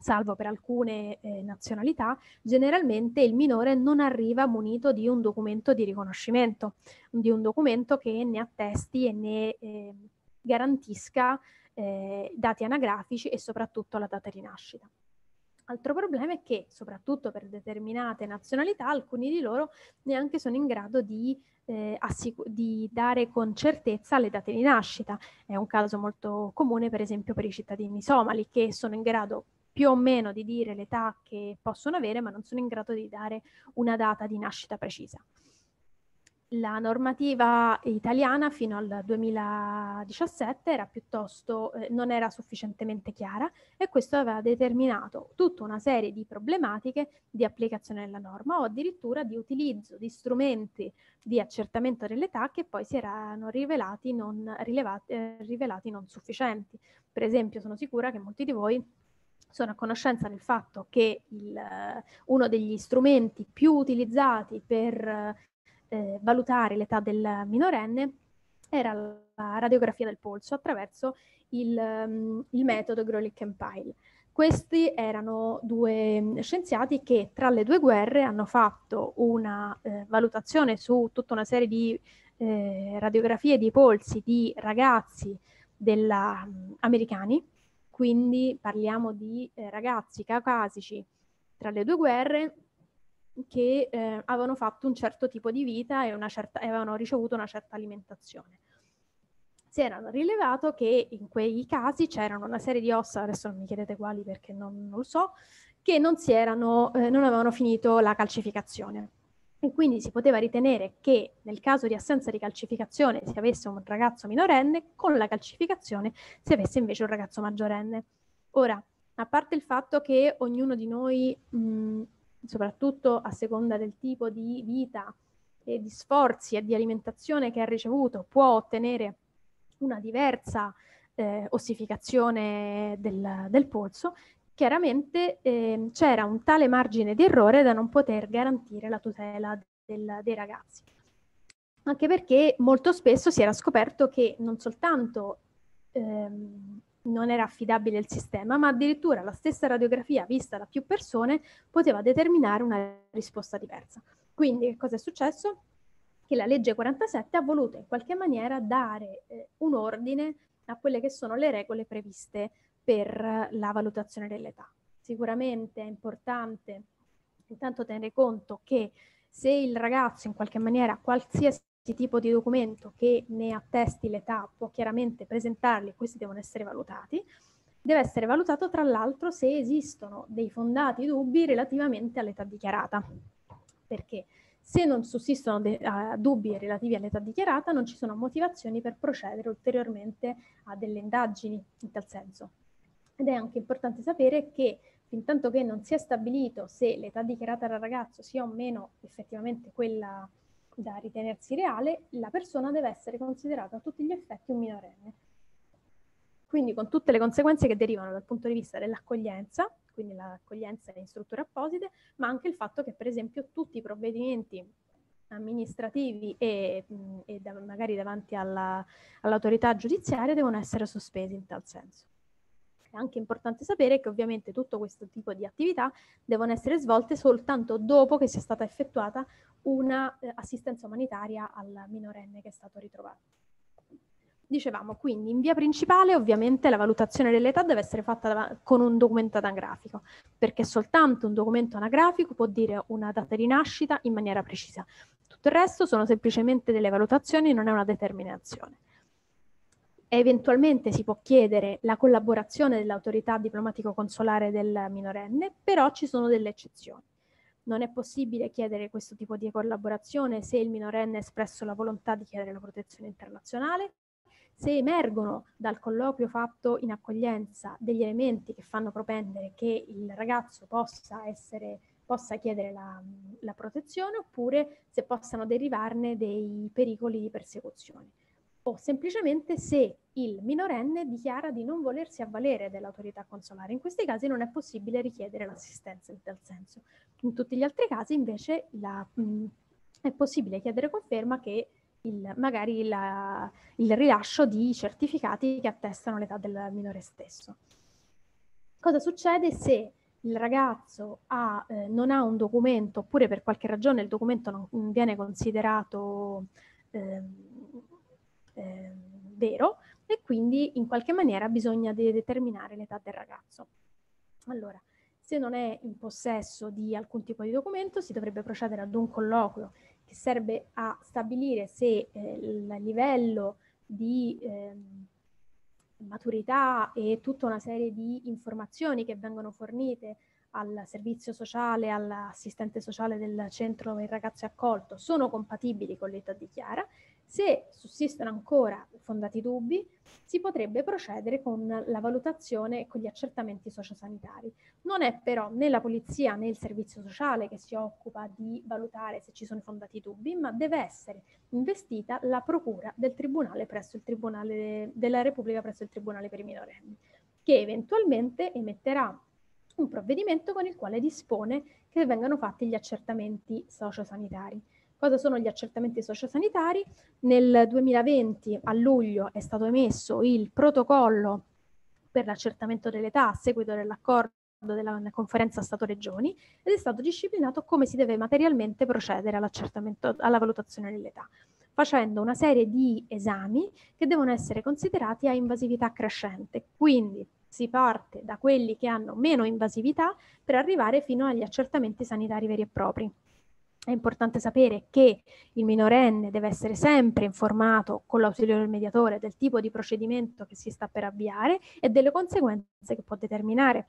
salvo per alcune eh, nazionalità, generalmente il minore non arriva munito di un documento di riconoscimento, di un documento che ne attesti e ne eh, garantisca eh, dati anagrafici e soprattutto la data di nascita. Altro problema è che, soprattutto per determinate nazionalità, alcuni di loro neanche sono in grado di, eh, di, dare con certezza le date di nascita. È un caso molto comune, per esempio, per i cittadini somali, che sono in grado più o meno di dire l'età che possono avere, ma non sono in grado di dare una data di nascita precisa. La normativa italiana fino al 2017 era piuttosto, eh, non era sufficientemente chiara e questo aveva determinato tutta una serie di problematiche di applicazione della norma o addirittura di utilizzo di strumenti di accertamento dell'età che poi si erano rivelati non, eh, rivelati non sufficienti. Per esempio sono sicura che molti di voi sono a conoscenza del fatto che il, uno degli strumenti più utilizzati per eh, valutare l'età del minorenne era la radiografia del polso attraverso il, um, il metodo Grolich-Pyle. Questi erano due scienziati che tra le due guerre hanno fatto una eh, valutazione su tutta una serie di eh, radiografie di polsi di ragazzi della, um, americani quindi parliamo di eh, ragazzi caucasici tra le due guerre che eh, avevano fatto un certo tipo di vita e certa, avevano ricevuto una certa alimentazione. Si erano rilevato che in quei casi c'erano una serie di ossa, adesso non mi chiedete quali perché non, non lo so, che non, erano, eh, non avevano finito la calcificazione e quindi si poteva ritenere che nel caso di assenza di calcificazione si avesse un ragazzo minorenne, con la calcificazione si avesse invece un ragazzo maggiorenne. Ora, a parte il fatto che ognuno di noi, mh, soprattutto a seconda del tipo di vita e di sforzi e di alimentazione che ha ricevuto, può ottenere una diversa eh, ossificazione del, del polso, chiaramente eh, c'era un tale margine di errore da non poter garantire la tutela del, dei ragazzi. Anche perché molto spesso si era scoperto che non soltanto ehm, non era affidabile il sistema, ma addirittura la stessa radiografia vista da più persone poteva determinare una risposta diversa. Quindi che cosa è successo? Che la legge 47 ha voluto in qualche maniera dare eh, un ordine a quelle che sono le regole previste per la valutazione dell'età. Sicuramente è importante intanto tenere conto che se il ragazzo in qualche maniera qualsiasi tipo di documento che ne attesti l'età può chiaramente presentarli questi devono essere valutati, deve essere valutato tra l'altro se esistono dei fondati dubbi relativamente all'età dichiarata. Perché se non sussistono de- uh, dubbi relativi all'età dichiarata, non ci sono motivazioni per procedere ulteriormente a delle indagini in tal senso. Ed è anche importante sapere che fin tanto che non si è stabilito se l'età dichiarata dal ragazzo sia o meno effettivamente quella da ritenersi reale, la persona deve essere considerata a tutti gli effetti un minorenne. Quindi con tutte le conseguenze che derivano dal punto di vista dell'accoglienza, quindi l'accoglienza in strutture apposite, ma anche il fatto che per esempio tutti i provvedimenti amministrativi e, e da, magari davanti alla, all'autorità giudiziaria devono essere sospesi in tal senso. È anche importante sapere che ovviamente tutto questo tipo di attività devono essere svolte soltanto dopo che sia stata effettuata una eh, umanitaria al minorenne che è stato ritrovato. Dicevamo quindi in via principale ovviamente la valutazione dell'età deve essere fatta con un documento anagrafico, perché soltanto un documento anagrafico può dire una data di nascita in maniera precisa. Tutto il resto sono semplicemente delle valutazioni, non è una determinazione. Eventualmente si può chiedere la collaborazione dell'autorità diplomatico-consolare del minorenne, però ci sono delle eccezioni. Non è possibile chiedere questo tipo di collaborazione se il minorenne ha espresso la volontà di chiedere la protezione internazionale, se emergono dal colloquio fatto in accoglienza degli elementi che fanno propendere che il ragazzo possa, essere, possa chiedere la, la protezione oppure se possano derivarne dei pericoli di persecuzione o semplicemente se il minorenne dichiara di non volersi avvalere dell'autorità consolare. In questi casi non è possibile richiedere l'assistenza in tal senso. In tutti gli altri casi invece la, mh, è possibile chiedere conferma che il, magari la, il rilascio di certificati che attestano l'età del minore stesso. Cosa succede se il ragazzo ha, eh, non ha un documento oppure per qualche ragione il documento non viene considerato eh, eh, vero e quindi in qualche maniera bisogna de- determinare l'età del ragazzo. Allora, se non è in possesso di alcun tipo di documento, si dovrebbe procedere ad un colloquio che serve a stabilire se eh, il livello di eh, maturità e tutta una serie di informazioni che vengono fornite al servizio sociale, all'assistente sociale del centro dove il ragazzo è accolto, sono compatibili con l'età di Chiara se sussistono ancora fondati dubbi, si potrebbe procedere con la valutazione e con gli accertamenti sociosanitari. Non è però né la polizia né il servizio sociale che si occupa di valutare se ci sono fondati dubbi, ma deve essere investita la procura del tribunale presso il tribunale della Repubblica presso il Tribunale per i minorenni, che eventualmente emetterà un provvedimento con il quale dispone che vengano fatti gli accertamenti sociosanitari. Cosa sono gli accertamenti sociosanitari? Nel 2020, a luglio, è stato emesso il protocollo per l'accertamento dell'età a seguito dell'accordo della conferenza Stato-Regioni ed è stato disciplinato come si deve materialmente procedere all'accertamento, alla valutazione dell'età, facendo una serie di esami che devono essere considerati a invasività crescente. Quindi si parte da quelli che hanno meno invasività per arrivare fino agli accertamenti sanitari veri e propri. È importante sapere che il minorenne deve essere sempre informato con l'ausilio del mediatore del tipo di procedimento che si sta per avviare e delle conseguenze che può determinare.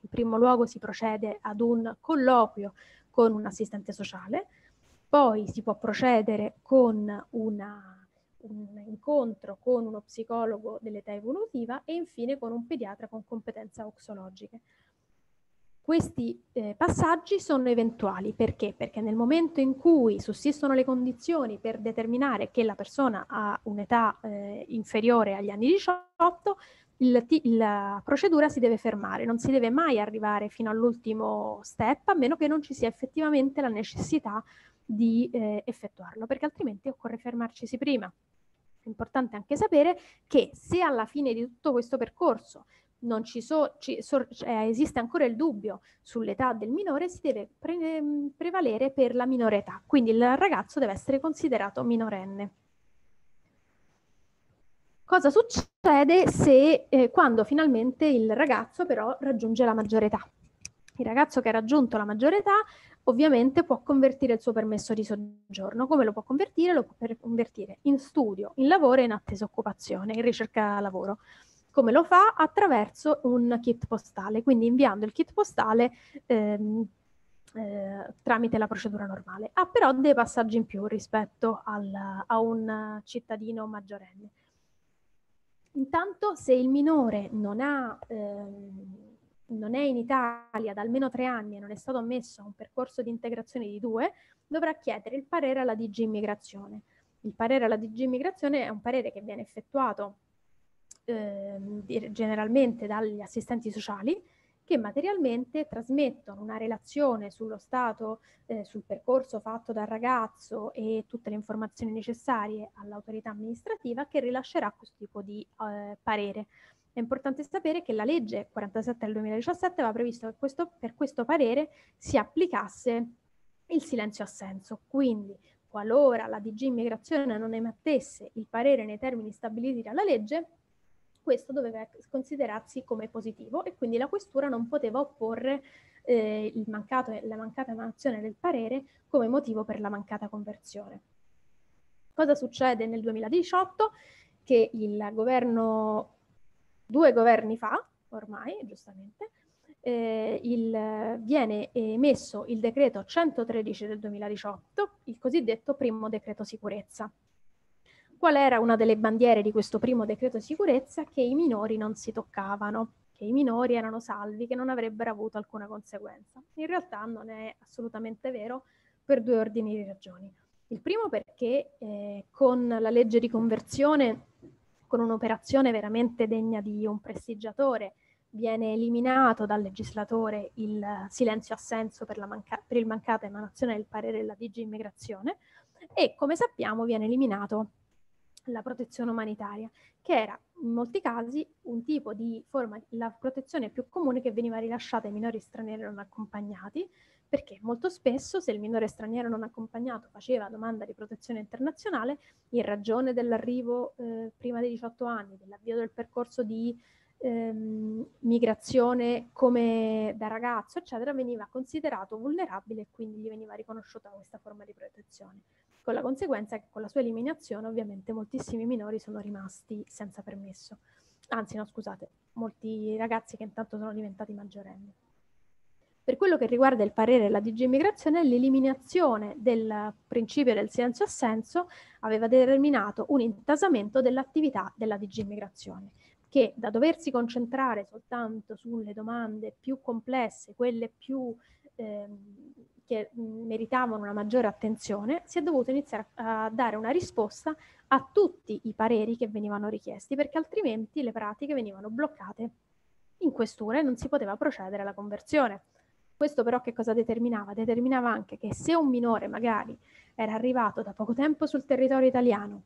In primo luogo si procede ad un colloquio con un assistente sociale, poi si può procedere con una, un incontro con uno psicologo dell'età evolutiva e infine con un pediatra con competenze oxologiche. Questi eh, passaggi sono eventuali perché? Perché nel momento in cui sussistono le condizioni per determinare che la persona ha un'età eh, inferiore agli anni 18, il, la procedura si deve fermare, non si deve mai arrivare fino all'ultimo step a meno che non ci sia effettivamente la necessità di eh, effettuarlo, perché altrimenti occorre fermarcisi prima. È importante anche sapere che se alla fine di tutto questo percorso ci so, ci, so, cioè, esiste ancora il dubbio sull'età del minore, si deve pre, prevalere per la minore età, quindi il ragazzo deve essere considerato minorenne. Cosa succede se eh, quando finalmente il ragazzo però raggiunge la maggiore età? Il ragazzo che ha raggiunto la maggiore età ovviamente può convertire il suo permesso di soggiorno. Come lo può convertire? Lo può convertire in studio, in lavoro e in attesa occupazione, in ricerca lavoro. Come lo fa? Attraverso un kit postale, quindi inviando il kit postale ehm, eh, tramite la procedura normale. Ha però dei passaggi in più rispetto al, a un cittadino maggiorenne. Intanto, se il minore non, ha, ehm, non è in Italia da almeno tre anni e non è stato ammesso a un percorso di integrazione di due, dovrà chiedere il parere alla DG Immigrazione. Il parere alla DG Immigrazione è un parere che viene effettuato eh, generalmente dagli assistenti sociali, che materialmente trasmettono una relazione sullo stato, eh, sul percorso fatto dal ragazzo e tutte le informazioni necessarie all'autorità amministrativa che rilascerà questo tipo di eh, parere. È importante sapere che la legge 47 del 2017 aveva previsto che questo, per questo parere si applicasse il silenzio assenso. Quindi, qualora la DG Immigrazione non emettesse il parere nei termini stabiliti dalla legge, questo doveva considerarsi come positivo e quindi la questura non poteva opporre eh, mancato, la mancata emanazione del parere come motivo per la mancata conversione. Cosa succede nel 2018? Che il governo due governi fa, ormai, giustamente, eh, il, viene emesso il decreto 113 del 2018, il cosiddetto primo decreto sicurezza. Qual era una delle bandiere di questo primo decreto sicurezza? Che i minori non si toccavano, che i minori erano salvi, che non avrebbero avuto alcuna conseguenza. In realtà non è assolutamente vero per due ordini di ragioni. Il primo perché eh, con la legge di conversione con un'operazione veramente degna di un prestigiatore, viene eliminato dal legislatore il silenzio assenso per, manca- per il mancata emanazione del parere della DG Immigrazione e come sappiamo viene eliminato la protezione umanitaria, che era in molti casi un tipo di forma, la protezione più comune che veniva rilasciata ai minori stranieri non accompagnati, perché molto spesso se il minore straniero non accompagnato faceva domanda di protezione internazionale, in ragione dell'arrivo eh, prima dei 18 anni, dell'avvio del percorso di ehm, migrazione come da ragazzo, eccetera, veniva considerato vulnerabile e quindi gli veniva riconosciuta questa forma di protezione. Con la conseguenza che con la sua eliminazione ovviamente moltissimi minori sono rimasti senza permesso. Anzi, no, scusate, molti ragazzi che intanto sono diventati maggiorenni. Per quello che riguarda il parere della DG Immigrazione, l'eliminazione del principio del silenzio assenso aveva determinato un intasamento dell'attività della DG Immigrazione, che da doversi concentrare soltanto sulle domande più complesse, quelle più eh, che meritavano una maggiore attenzione, si è dovuto iniziare a, dare una risposta a tutti i pareri che venivano richiesti, perché altrimenti le pratiche venivano bloccate in questura e non si poteva procedere alla conversione. Questo però che cosa determinava? Determinava anche che se un minore magari era arrivato da poco tempo sul territorio italiano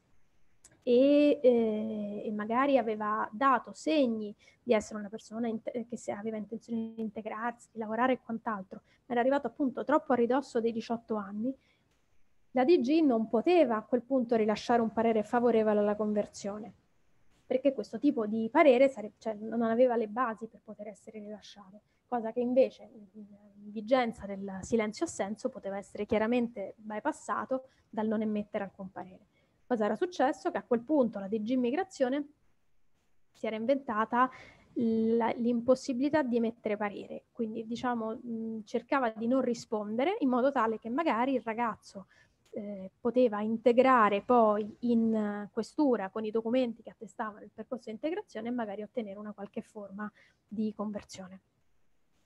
e, eh, e magari aveva dato segni di essere una persona in- che aveva intenzione di integrarsi, di lavorare e quant'altro, ma era arrivato appunto troppo a ridosso dei 18 anni, la DG non poteva a quel punto rilasciare un parere favorevole alla conversione, perché questo tipo di parere sare- cioè, non aveva le basi per poter essere rilasciato cosa che invece in vigenza del silenzio assenso poteva essere chiaramente bypassato dal non emettere alcun parere. Cosa era successo? Che a quel punto la DG Immigrazione si era inventata l'impossibilità di emettere parere, quindi diciamo cercava di non rispondere in modo tale che magari il ragazzo eh, poteva integrare poi in questura con i documenti che attestavano il percorso di integrazione e magari ottenere una qualche forma di conversione.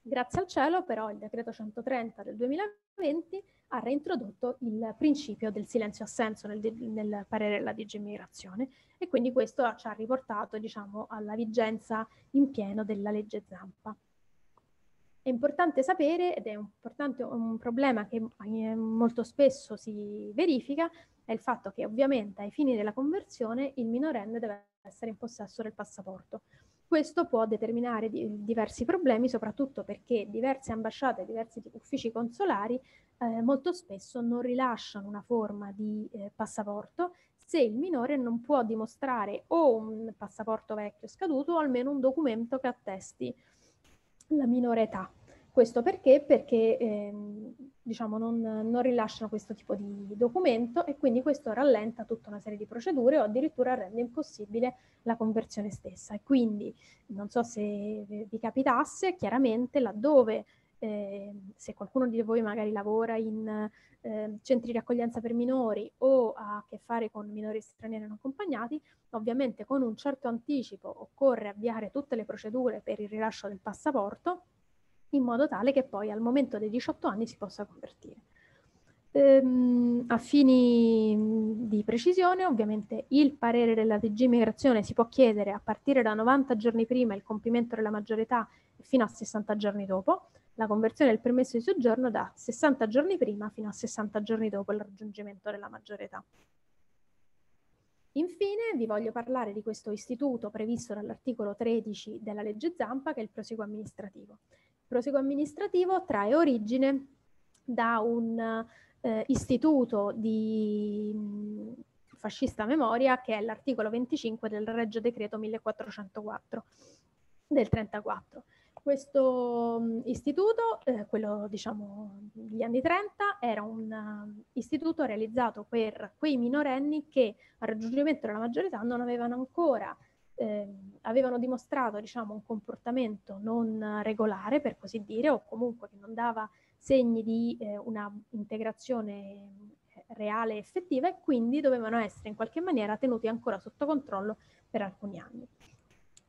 Grazie al cielo però il decreto 130 del 2020 ha reintrodotto il principio del silenzio assenso nel, nel parere della DG Immigrazione e quindi questo ci ha riportato diciamo, alla vigenza in pieno della legge Zampa. È importante sapere, ed è un, un problema che eh, molto spesso si verifica, è il fatto che ovviamente ai fini della conversione il minorenne deve essere in possesso del passaporto. Questo può determinare di, diversi problemi, soprattutto perché diverse ambasciate, diversi uffici consolari eh, molto spesso non rilasciano una forma di eh, passaporto se il minore non può dimostrare o un passaporto vecchio scaduto o almeno un documento che attesti la minore età. Questo perché? Perché ehm, diciamo, non, non, rilasciano questo tipo di documento e quindi questo rallenta tutta una serie di procedure o addirittura rende impossibile la conversione stessa. E quindi non so se vi capitasse, chiaramente laddove eh, se qualcuno di voi magari lavora in eh, centri di accoglienza per minori o ha a che fare con minori stranieri non accompagnati, ovviamente con un certo anticipo occorre avviare tutte le procedure per il rilascio del passaporto in modo tale che poi al momento dei 18 anni si possa convertire. Ehm, a fini di precisione, ovviamente il parere della DG Migrazione si può chiedere a partire da 90 giorni prima il compimento della maggiore età fino a 60 giorni dopo, la conversione del permesso di soggiorno da 60 giorni prima fino a 60 giorni dopo il raggiungimento della maggiore età. Infine vi voglio parlare di questo istituto previsto dall'articolo 13 della legge Zampa che è il proseguo amministrativo. Il proseguo amministrativo trae origine da un eh, istituto di mh, fascista memoria che è l'articolo 25 del Regio Decreto 1404 del 34. Questo um, istituto, eh, quello diciamo degli anni 30, era un uh, istituto realizzato per quei minorenni che al raggiungimento della maggiore età non avevano ancora, eh, avevano dimostrato diciamo, un comportamento non regolare, per così dire, o comunque che non dava segni di eh, una integrazione eh, reale e effettiva e quindi dovevano essere in qualche maniera tenuti ancora sotto controllo per alcuni anni.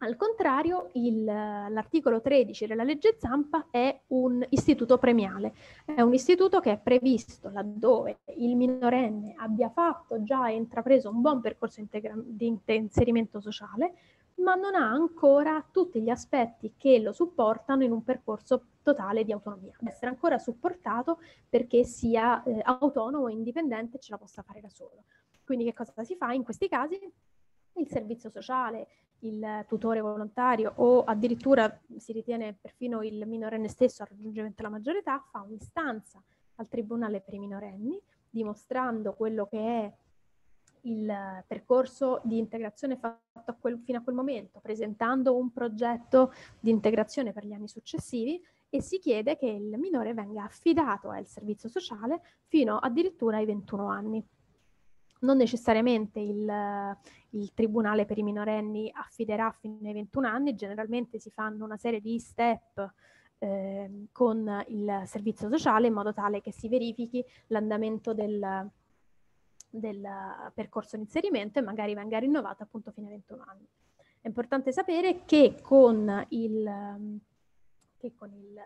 Al contrario, il, l'articolo 13 della legge Zampa è un istituto premiale, è un istituto che è previsto laddove il minorenne abbia fatto già e intrapreso un buon percorso integra- di inserimento sociale, ma non ha ancora tutti gli aspetti che lo supportano in un percorso totale di autonomia. Deve essere ancora supportato perché sia eh, autonomo e indipendente e ce la possa fare da solo. Quindi che cosa si fa in questi casi? Il servizio sociale, il tutore volontario o addirittura si ritiene perfino il minorenne stesso al raggiungimento della maggiore età, fa un'istanza al Tribunale per i minorenni dimostrando quello che è il percorso di integrazione fatto a quel, fino a quel momento, presentando un progetto di integrazione per gli anni successivi e si chiede che il minore venga affidato al servizio sociale fino addirittura ai 21 anni non necessariamente il, il, Tribunale per i minorenni affiderà fino ai 21 anni, generalmente si fanno una serie di step eh, con il servizio sociale in modo tale che si verifichi l'andamento del, del percorso di inserimento e magari venga rinnovato appunto fino ai 21 anni. È importante sapere che con il, che con il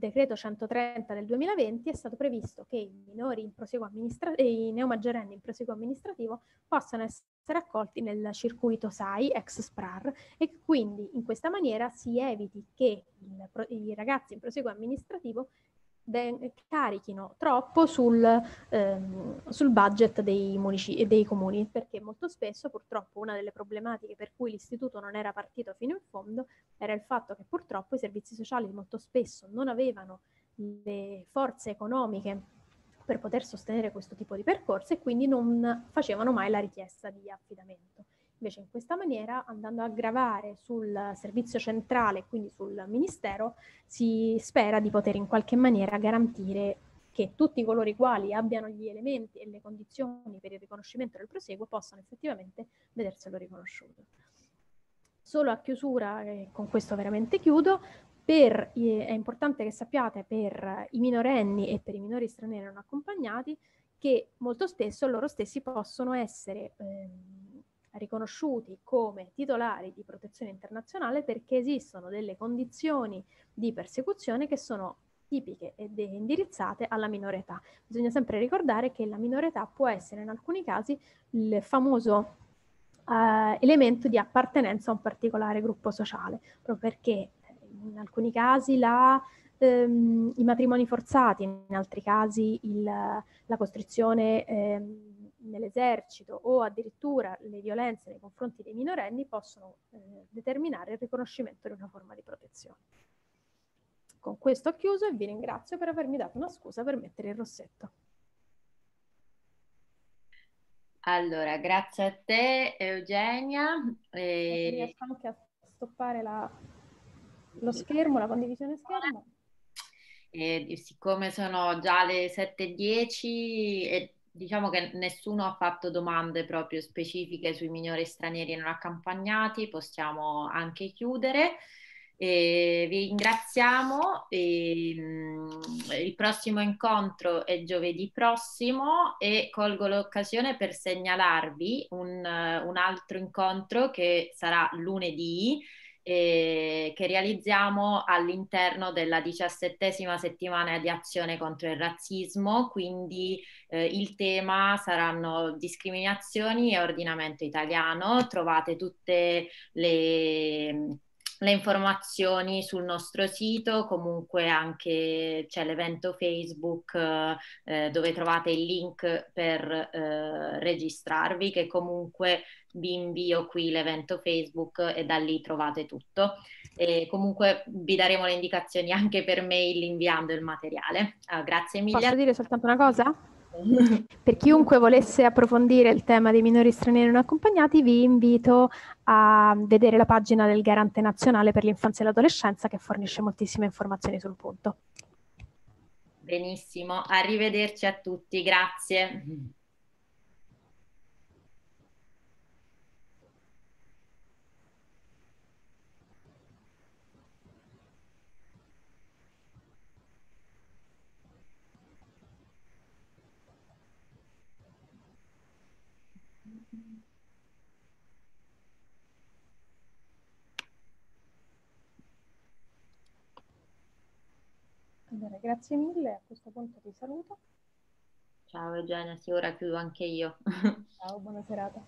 decreto 130 del 2020 è stato previsto che i minori in proseguo amministrativo e i neomaggiorenni in proseguo amministrativo possano essere accolti nel circuito SAI ex SPRAR e quindi in questa maniera si eviti che il, i ragazzi in proseguo amministrativo de- carichino troppo sul, ehm, sul budget dei, munici- dei comuni, perché molto spesso purtroppo una delle problematiche per cui l'istituto non era partito fino in fondo era il fatto che purtroppo i servizi sociali molto spesso non avevano le forze economiche per poter sostenere questo tipo di percorso e quindi non facevano mai la richiesta di affidamento. Invece in questa maniera, andando a gravare sul servizio centrale, quindi sul Ministero, si spera di poter in qualche maniera garantire che tutti coloro i quali abbiano gli elementi e le condizioni per il riconoscimento del proseguo possano effettivamente vederselo riconosciuto. Solo a chiusura, e con questo veramente chiudo, per, è importante che sappiate per i minorenni e per i minori stranieri non accompagnati che molto spesso loro stessi possono essere eh, riconosciuti come titolari di protezione internazionale perché esistono delle condizioni di persecuzione che sono tipiche ed indirizzate alla minore età. Bisogna sempre ricordare che la minore età può essere in alcuni casi il famoso uh, elemento di appartenenza a un particolare gruppo sociale, proprio perché in alcuni casi la, ehm, i matrimoni forzati, in altri casi il, la costrizione ehm, nell'esercito o addirittura le violenze nei confronti dei minorenni possono eh, determinare il riconoscimento di una forma di protezione. Con questo ho chiuso e vi ringrazio per avermi dato una scusa per mettere il rossetto. Allora, grazie a te Eugenia. E... Riesco anche a stoppare la, lo schermo, la condivisione schermo. E siccome sono già le 7.10 e diciamo che nessuno ha fatto domande proprio specifiche sui minori stranieri non accompagnati, possiamo anche chiudere. E vi ringraziamo. E, um, il prossimo incontro è giovedì prossimo e colgo l'occasione per segnalarvi un, un altro incontro che sarà lunedì eh, che realizziamo all'interno della diciassettesima settimana di azione contro il razzismo, quindi eh, il tema saranno discriminazioni e ordinamento italiano. Trovate tutte le le informazioni sul nostro sito, comunque anche c'è l'evento Facebook eh, dove trovate il link per eh, registrarvi, che comunque vi invio qui l'evento Facebook e da lì trovate tutto. E comunque vi daremo le indicazioni anche per mail inviando il materiale. Uh, grazie mille. Posso dire soltanto una cosa? Per chiunque volesse approfondire il tema dei minori stranieri non accompagnati, vi invito a vedere la pagina del Garante Nazionale per l'Infanzia e l'Adolescenza che fornisce moltissime informazioni sul punto. Benissimo, arrivederci a tutti, grazie. Allora, grazie mille, a questo punto ti saluto. Ciao Eugenia, sì, ora chiudo anche io. Ciao, buona serata.